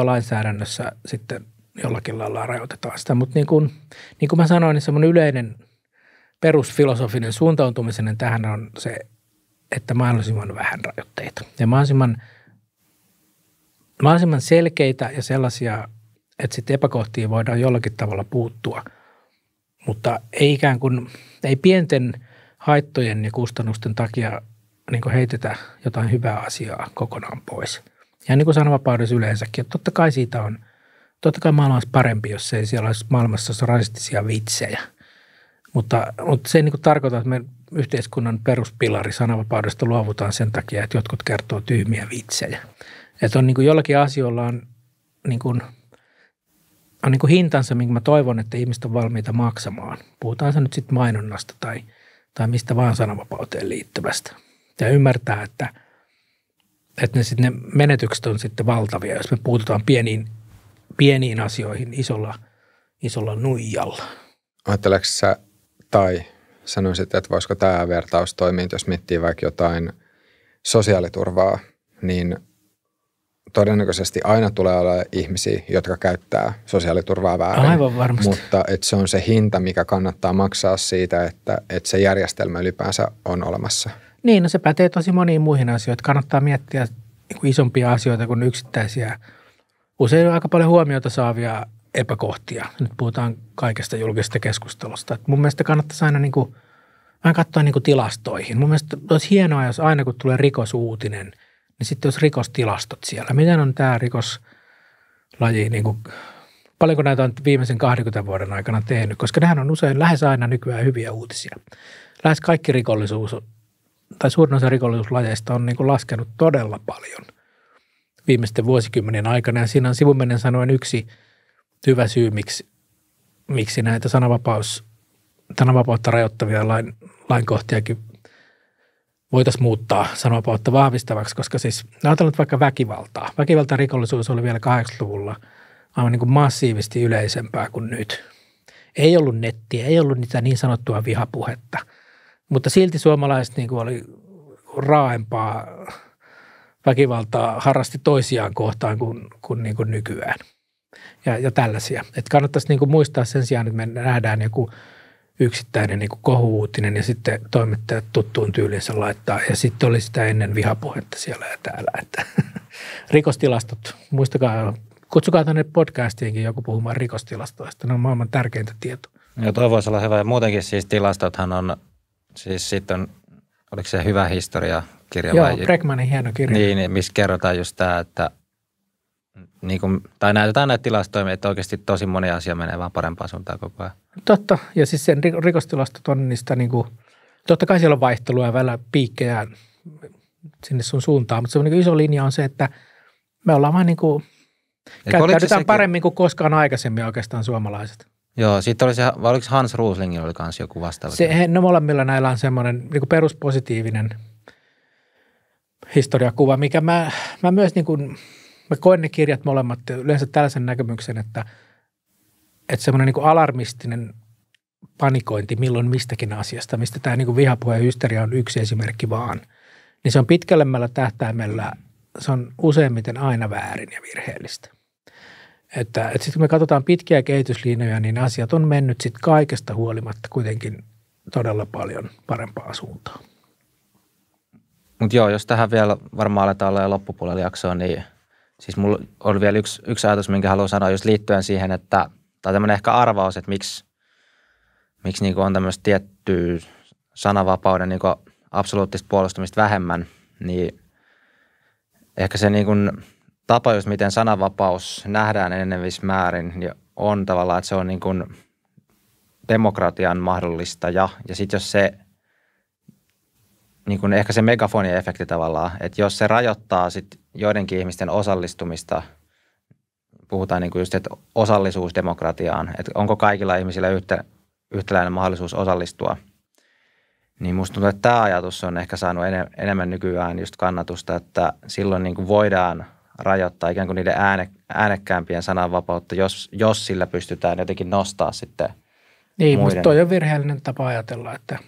lainsäädännössä sitten jollakin lailla rajoitetaan sitä, mutta niin kuin, niin kuin mä sanoin, niin semmoinen yleinen perusfilosofinen suuntautumisen tähän on se, että mahdollisimman vähän rajoitteita ja mahdollisimman, mahdollisimman selkeitä ja sellaisia että sitten epäkohtiin voidaan jollakin tavalla puuttua. Mutta ei ikään kuin, ei pienten haittojen ja kustannusten takia niin heitetä jotain hyvää asiaa kokonaan pois. Ja niin kuin sananvapaudessa yleensäkin, että totta kai siitä on, totta kai maailma olisi parempi, jos ei siellä olisi maailmassa rasistisia vitsejä. Mutta, mutta se ei niin kuin tarkoita, että me yhteiskunnan peruspilari sananvapaudesta luovutaan sen takia, että jotkut kertoo tyhmiä vitsejä. Että on niin kuin jollakin asioilla on niin kuin – on niin kuin hintansa, minkä mä toivon, että ihmiset on valmiita maksamaan. Puhutaan se nyt sitten mainonnasta tai, tai mistä vaan sananvapauteen liittyvästä. Ja ymmärtää, että, että ne, sit ne menetykset on sitten valtavia, jos me puututaan pieniin, pieniin asioihin isolla, isolla nuijalla. Ajatteleeko sä tai sanoisit, että voisiko tämä vertaus toimia, jos miettii vaikka jotain sosiaaliturvaa, niin – todennäköisesti aina tulee olla ihmisiä, jotka käyttää sosiaaliturvaa väärin. Aivan varmasti. Mutta että se on se hinta, mikä kannattaa maksaa siitä, että, että se järjestelmä ylipäänsä on olemassa. Niin, no se pätee tosi moniin muihin asioihin. Kannattaa miettiä niin kuin isompia asioita kuin yksittäisiä, usein aika paljon huomiota saavia epäkohtia. Nyt puhutaan kaikesta julkisesta keskustelusta. Et mun mielestä kannattaisi aina niin kuin, katsoa niin kuin tilastoihin. Mun mielestä olisi hienoa, jos aina kun tulee rikosuutinen, niin sitten olisi rikostilastot siellä. Miten on tämä rikoslaji, niin kuin, paljonko näitä on viimeisen 20 vuoden aikana tehnyt, koska nehän on usein lähes aina nykyään hyviä uutisia. Lähes kaikki rikollisuus, tai suurin osa rikollisuuslajeista on niin kuin laskenut todella paljon viimeisten vuosikymmenien aikana. Ja siinä on sivumennen sanoen yksi – hyvä syy, miksi, miksi näitä sananvapaus, sananvapautta rajoittavia lain, lainkohtiakin voitaisiin muuttaa sananvapautta vahvistavaksi, koska siis ajatellaan vaikka väkivaltaa. Väkivaltarikollisuus oli vielä 80-luvulla aivan niin kuin massiivisesti yleisempää kuin nyt. Ei ollut nettiä, ei ollut niitä niin sanottua vihapuhetta, mutta silti suomalaiset niin kuin oli raaempaa väkivaltaa harrasti toisiaan kohtaan kuin, kuin, niin kuin nykyään – ja, ja tällaisia. Että kannattaisi niin kuin muistaa sen sijaan, että me nähdään joku yksittäinen niin kohuuutinen ja sitten toimittajat tuttuun tyylinsä laittaa. Ja sitten oli sitä ennen vihapuhetta siellä ja täällä. Että rikostilastot, muistakaa, kutsukaa tänne podcastiinkin joku puhumaan rikostilastoista. Ne on maailman tärkeintä tietoa. Ja toi voisi olla hyvä. Ja muutenkin siis tilastothan on, siis sitten oliko se hyvä historia kirja Joo, vai? Bregmanin hieno kirja. Niin, missä kerrotaan just tämä, että niin kuin, tai näytetään näitä tilastoja, että oikeasti tosi moni asia menee vaan parempaan suuntaan koko ajan. Totta, ja siis sen rikostilastot on niistä niin kuin, totta kai siellä on vaihtelua ja välillä piikkejä sinne sun suuntaan, mutta se on niin iso linja on se, että me ollaan vaan niin kuin, käyttäydytään paremmin kuin koskaan aikaisemmin oikeastaan suomalaiset. Joo, sitten oli se, vai oliko Hans Ruslingin oli kanssa joku vastaava? Se, he, no molemmilla näillä on semmoinen niin kuin peruspositiivinen historiakuva, mikä mä, mä myös niin kuin, mä koen ne kirjat molemmat yleensä tällaisen näkemyksen, että, että semmoinen niin alarmistinen panikointi milloin mistäkin asiasta, mistä tämä niin vihapuhe ja hysteria on yksi esimerkki vaan, niin se on pitkällemmällä tähtäimellä, se on useimmiten aina väärin ja virheellistä. Että, että sitten kun me katsotaan pitkiä kehityslinjoja, niin asiat on mennyt sitten kaikesta huolimatta kuitenkin todella paljon parempaa suuntaan. Mutta joo, jos tähän vielä varmaan aletaan olla loppupuolella jaksoa, niin – siis mulla on vielä yksi, yksi ajatus, minkä haluan sanoa just liittyen siihen, että tai tämmöinen ehkä arvaus, että miksi, miksi niin on tämmöistä tiettyä sananvapauden niin absoluuttista puolustamista vähemmän, niin ehkä se niin kuin tapa, just miten sananvapaus nähdään enenevissä määrin, niin on tavallaan, että se on niin kuin demokratian mahdollistaja. Ja sitten jos se, niin kuin ehkä se megafoniefekti tavallaan, että jos se rajoittaa sit joidenkin ihmisten osallistumista, puhutaan niin kuin just, että osallisuus demokratiaan, että onko kaikilla ihmisillä yhtä, yhtäläinen mahdollisuus osallistua, niin musta tuntuu, että tämä ajatus on ehkä saanut enemmän nykyään just kannatusta, että silloin niin kuin voidaan rajoittaa ikään kuin niiden ääne, äänekkäämpien sananvapautta, jos, jos sillä pystytään jotenkin nostaa sitten Niin, muiden. mutta toi on virheellinen tapa ajatella, että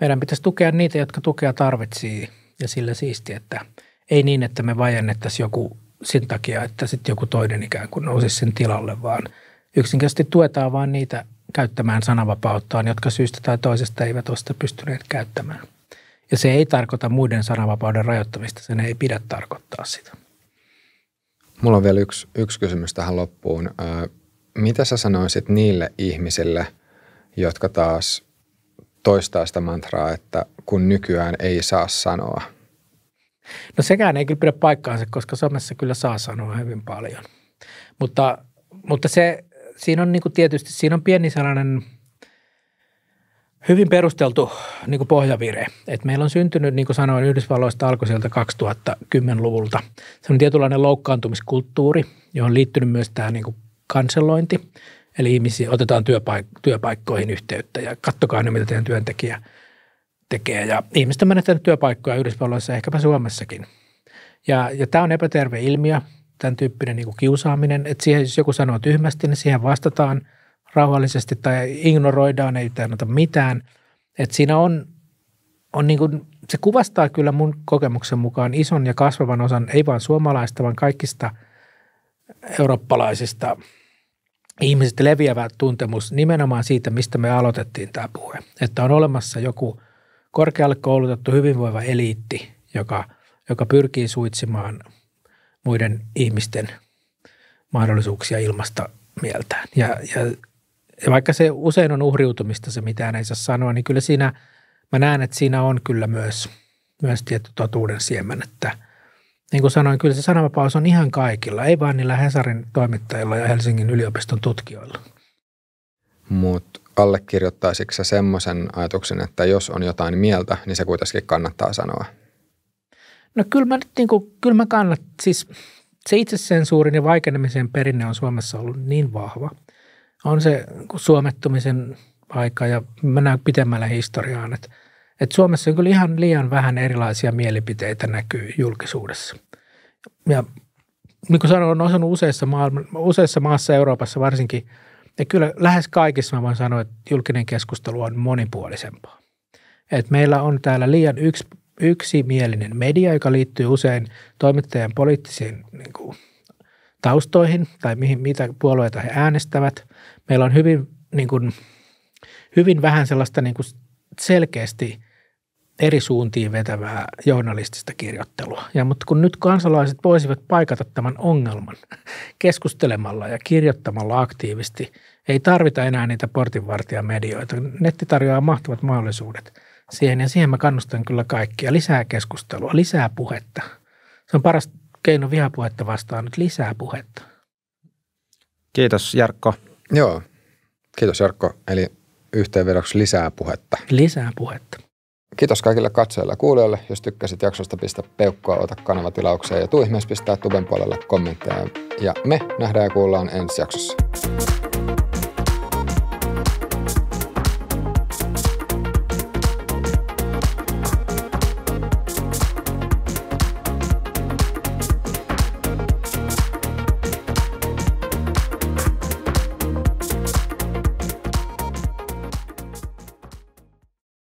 meidän pitäisi tukea niitä, jotka tukea tarvitsee ja sillä siisti, että – ei niin, että me vajennettaisiin joku sen takia, että sitten joku toinen ikään kuin nousisi sen tilalle, vaan yksinkertaisesti tuetaan vain niitä käyttämään sananvapauttaan, jotka syystä tai toisesta eivät ole sitä pystyneet käyttämään. Ja se ei tarkoita muiden sananvapauden rajoittamista, sen ei pidä tarkoittaa sitä. Mulla on vielä yksi, yksi kysymys tähän loppuun. Mitä sä sanoisit niille ihmisille, jotka taas toistaa sitä mantraa, että kun nykyään ei saa sanoa – No sekään ei kyllä pidä paikkaansa, koska somessa kyllä saa sanoa hyvin paljon. Mutta, mutta se, siinä on niin kuin tietysti, siinä on pieni sellainen hyvin perusteltu niin kuin pohjavire. Et meillä on syntynyt, niin kuin sanoin, Yhdysvalloista alkoi sieltä 2010-luvulta. Se on tietynlainen loukkaantumiskulttuuri, johon on liittynyt myös tämä niin kuin kanselointi. Eli ihmisiä otetaan työpaik- työpaikkoihin yhteyttä ja kattokaa ne, mitä teidän työntekijä – tekee. Ja ihmiset on menettänyt työpaikkoja Yhdysvalloissa, ehkäpä Suomessakin. Ja, ja tämä on epäterve ilmiö, tämän tyyppinen niin kiusaaminen, että siihen, jos joku sanoo tyhmästi, niin siihen vastataan rauhallisesti tai ignoroidaan, ei anneta mitään. Että siinä on, on niin kuin, se kuvastaa kyllä mun kokemuksen mukaan ison ja kasvavan osan, ei vain suomalaista, vaan kaikista eurooppalaisista ihmisistä leviävä tuntemus nimenomaan siitä, mistä me aloitettiin tämä puhe. Että on olemassa joku korkealle koulutettu hyvinvoiva eliitti, joka joka pyrkii suitsimaan muiden ihmisten mahdollisuuksia ilmasta mieltään. Ja, ja, ja vaikka se usein on uhriutumista se, mitään ei saa sanoa, niin kyllä siinä, mä näen, että siinä on kyllä myös, myös tietty totuuden siemen, että niin kuin sanoin, kyllä se sananvapaus on ihan kaikilla, ei vaan niillä Hesarin toimittajilla ja Helsingin yliopiston tutkijoilla. Mutta allekirjoittaisitko sä semmoisen ajatuksen, että jos on jotain mieltä, niin se kuitenkin kannattaa sanoa? No kyllä mä nyt niin kuin, kyllä mä kannat, siis se itsesensuurin ja vaikenemisen perinne on Suomessa ollut niin vahva. On se suomettumisen aika ja mennään pitemmälle historiaan, että, että Suomessa on kyllä ihan liian vähän erilaisia mielipiteitä näkyy julkisuudessa. Ja niin kuin sanoin, on osunut useissa, maailma, useissa maassa Euroopassa varsinkin, ja kyllä lähes kaikissa mä voin sanoa, että julkinen keskustelu on monipuolisempaa. Et meillä on täällä liian yksi yksimielinen media, joka liittyy usein toimittajan poliittisiin niin kuin, taustoihin tai mihin, mitä puolueita he äänestävät. Meillä on hyvin, niin kuin, hyvin vähän sellaista niin kuin selkeästi eri suuntiin vetävää journalistista kirjoittelua. Ja, mutta kun nyt kansalaiset voisivat paikata tämän ongelman keskustelemalla ja kirjoittamalla aktiivisesti, ei tarvita enää niitä portinvartijamedioita. Netti tarjoaa mahtavat mahdollisuudet – siihen ja siihen mä kannustan kyllä kaikkia. Lisää keskustelua, lisää puhetta. Se on paras keino vihapuhetta vastaan, nyt lisää puhetta. Kiitos Jarkko. Joo, kiitos Jarkko. Eli yhteenvedoksi lisää puhetta. Lisää puhetta. Kiitos kaikille katsojille ja kuulijoille. Jos tykkäsit jaksosta, pistä peukkua, ota kanavatilaukseen ja tuu ihmeessä pistää tuben puolelle kommentteja. Ja me nähdään ja kuullaan ensi jaksossa.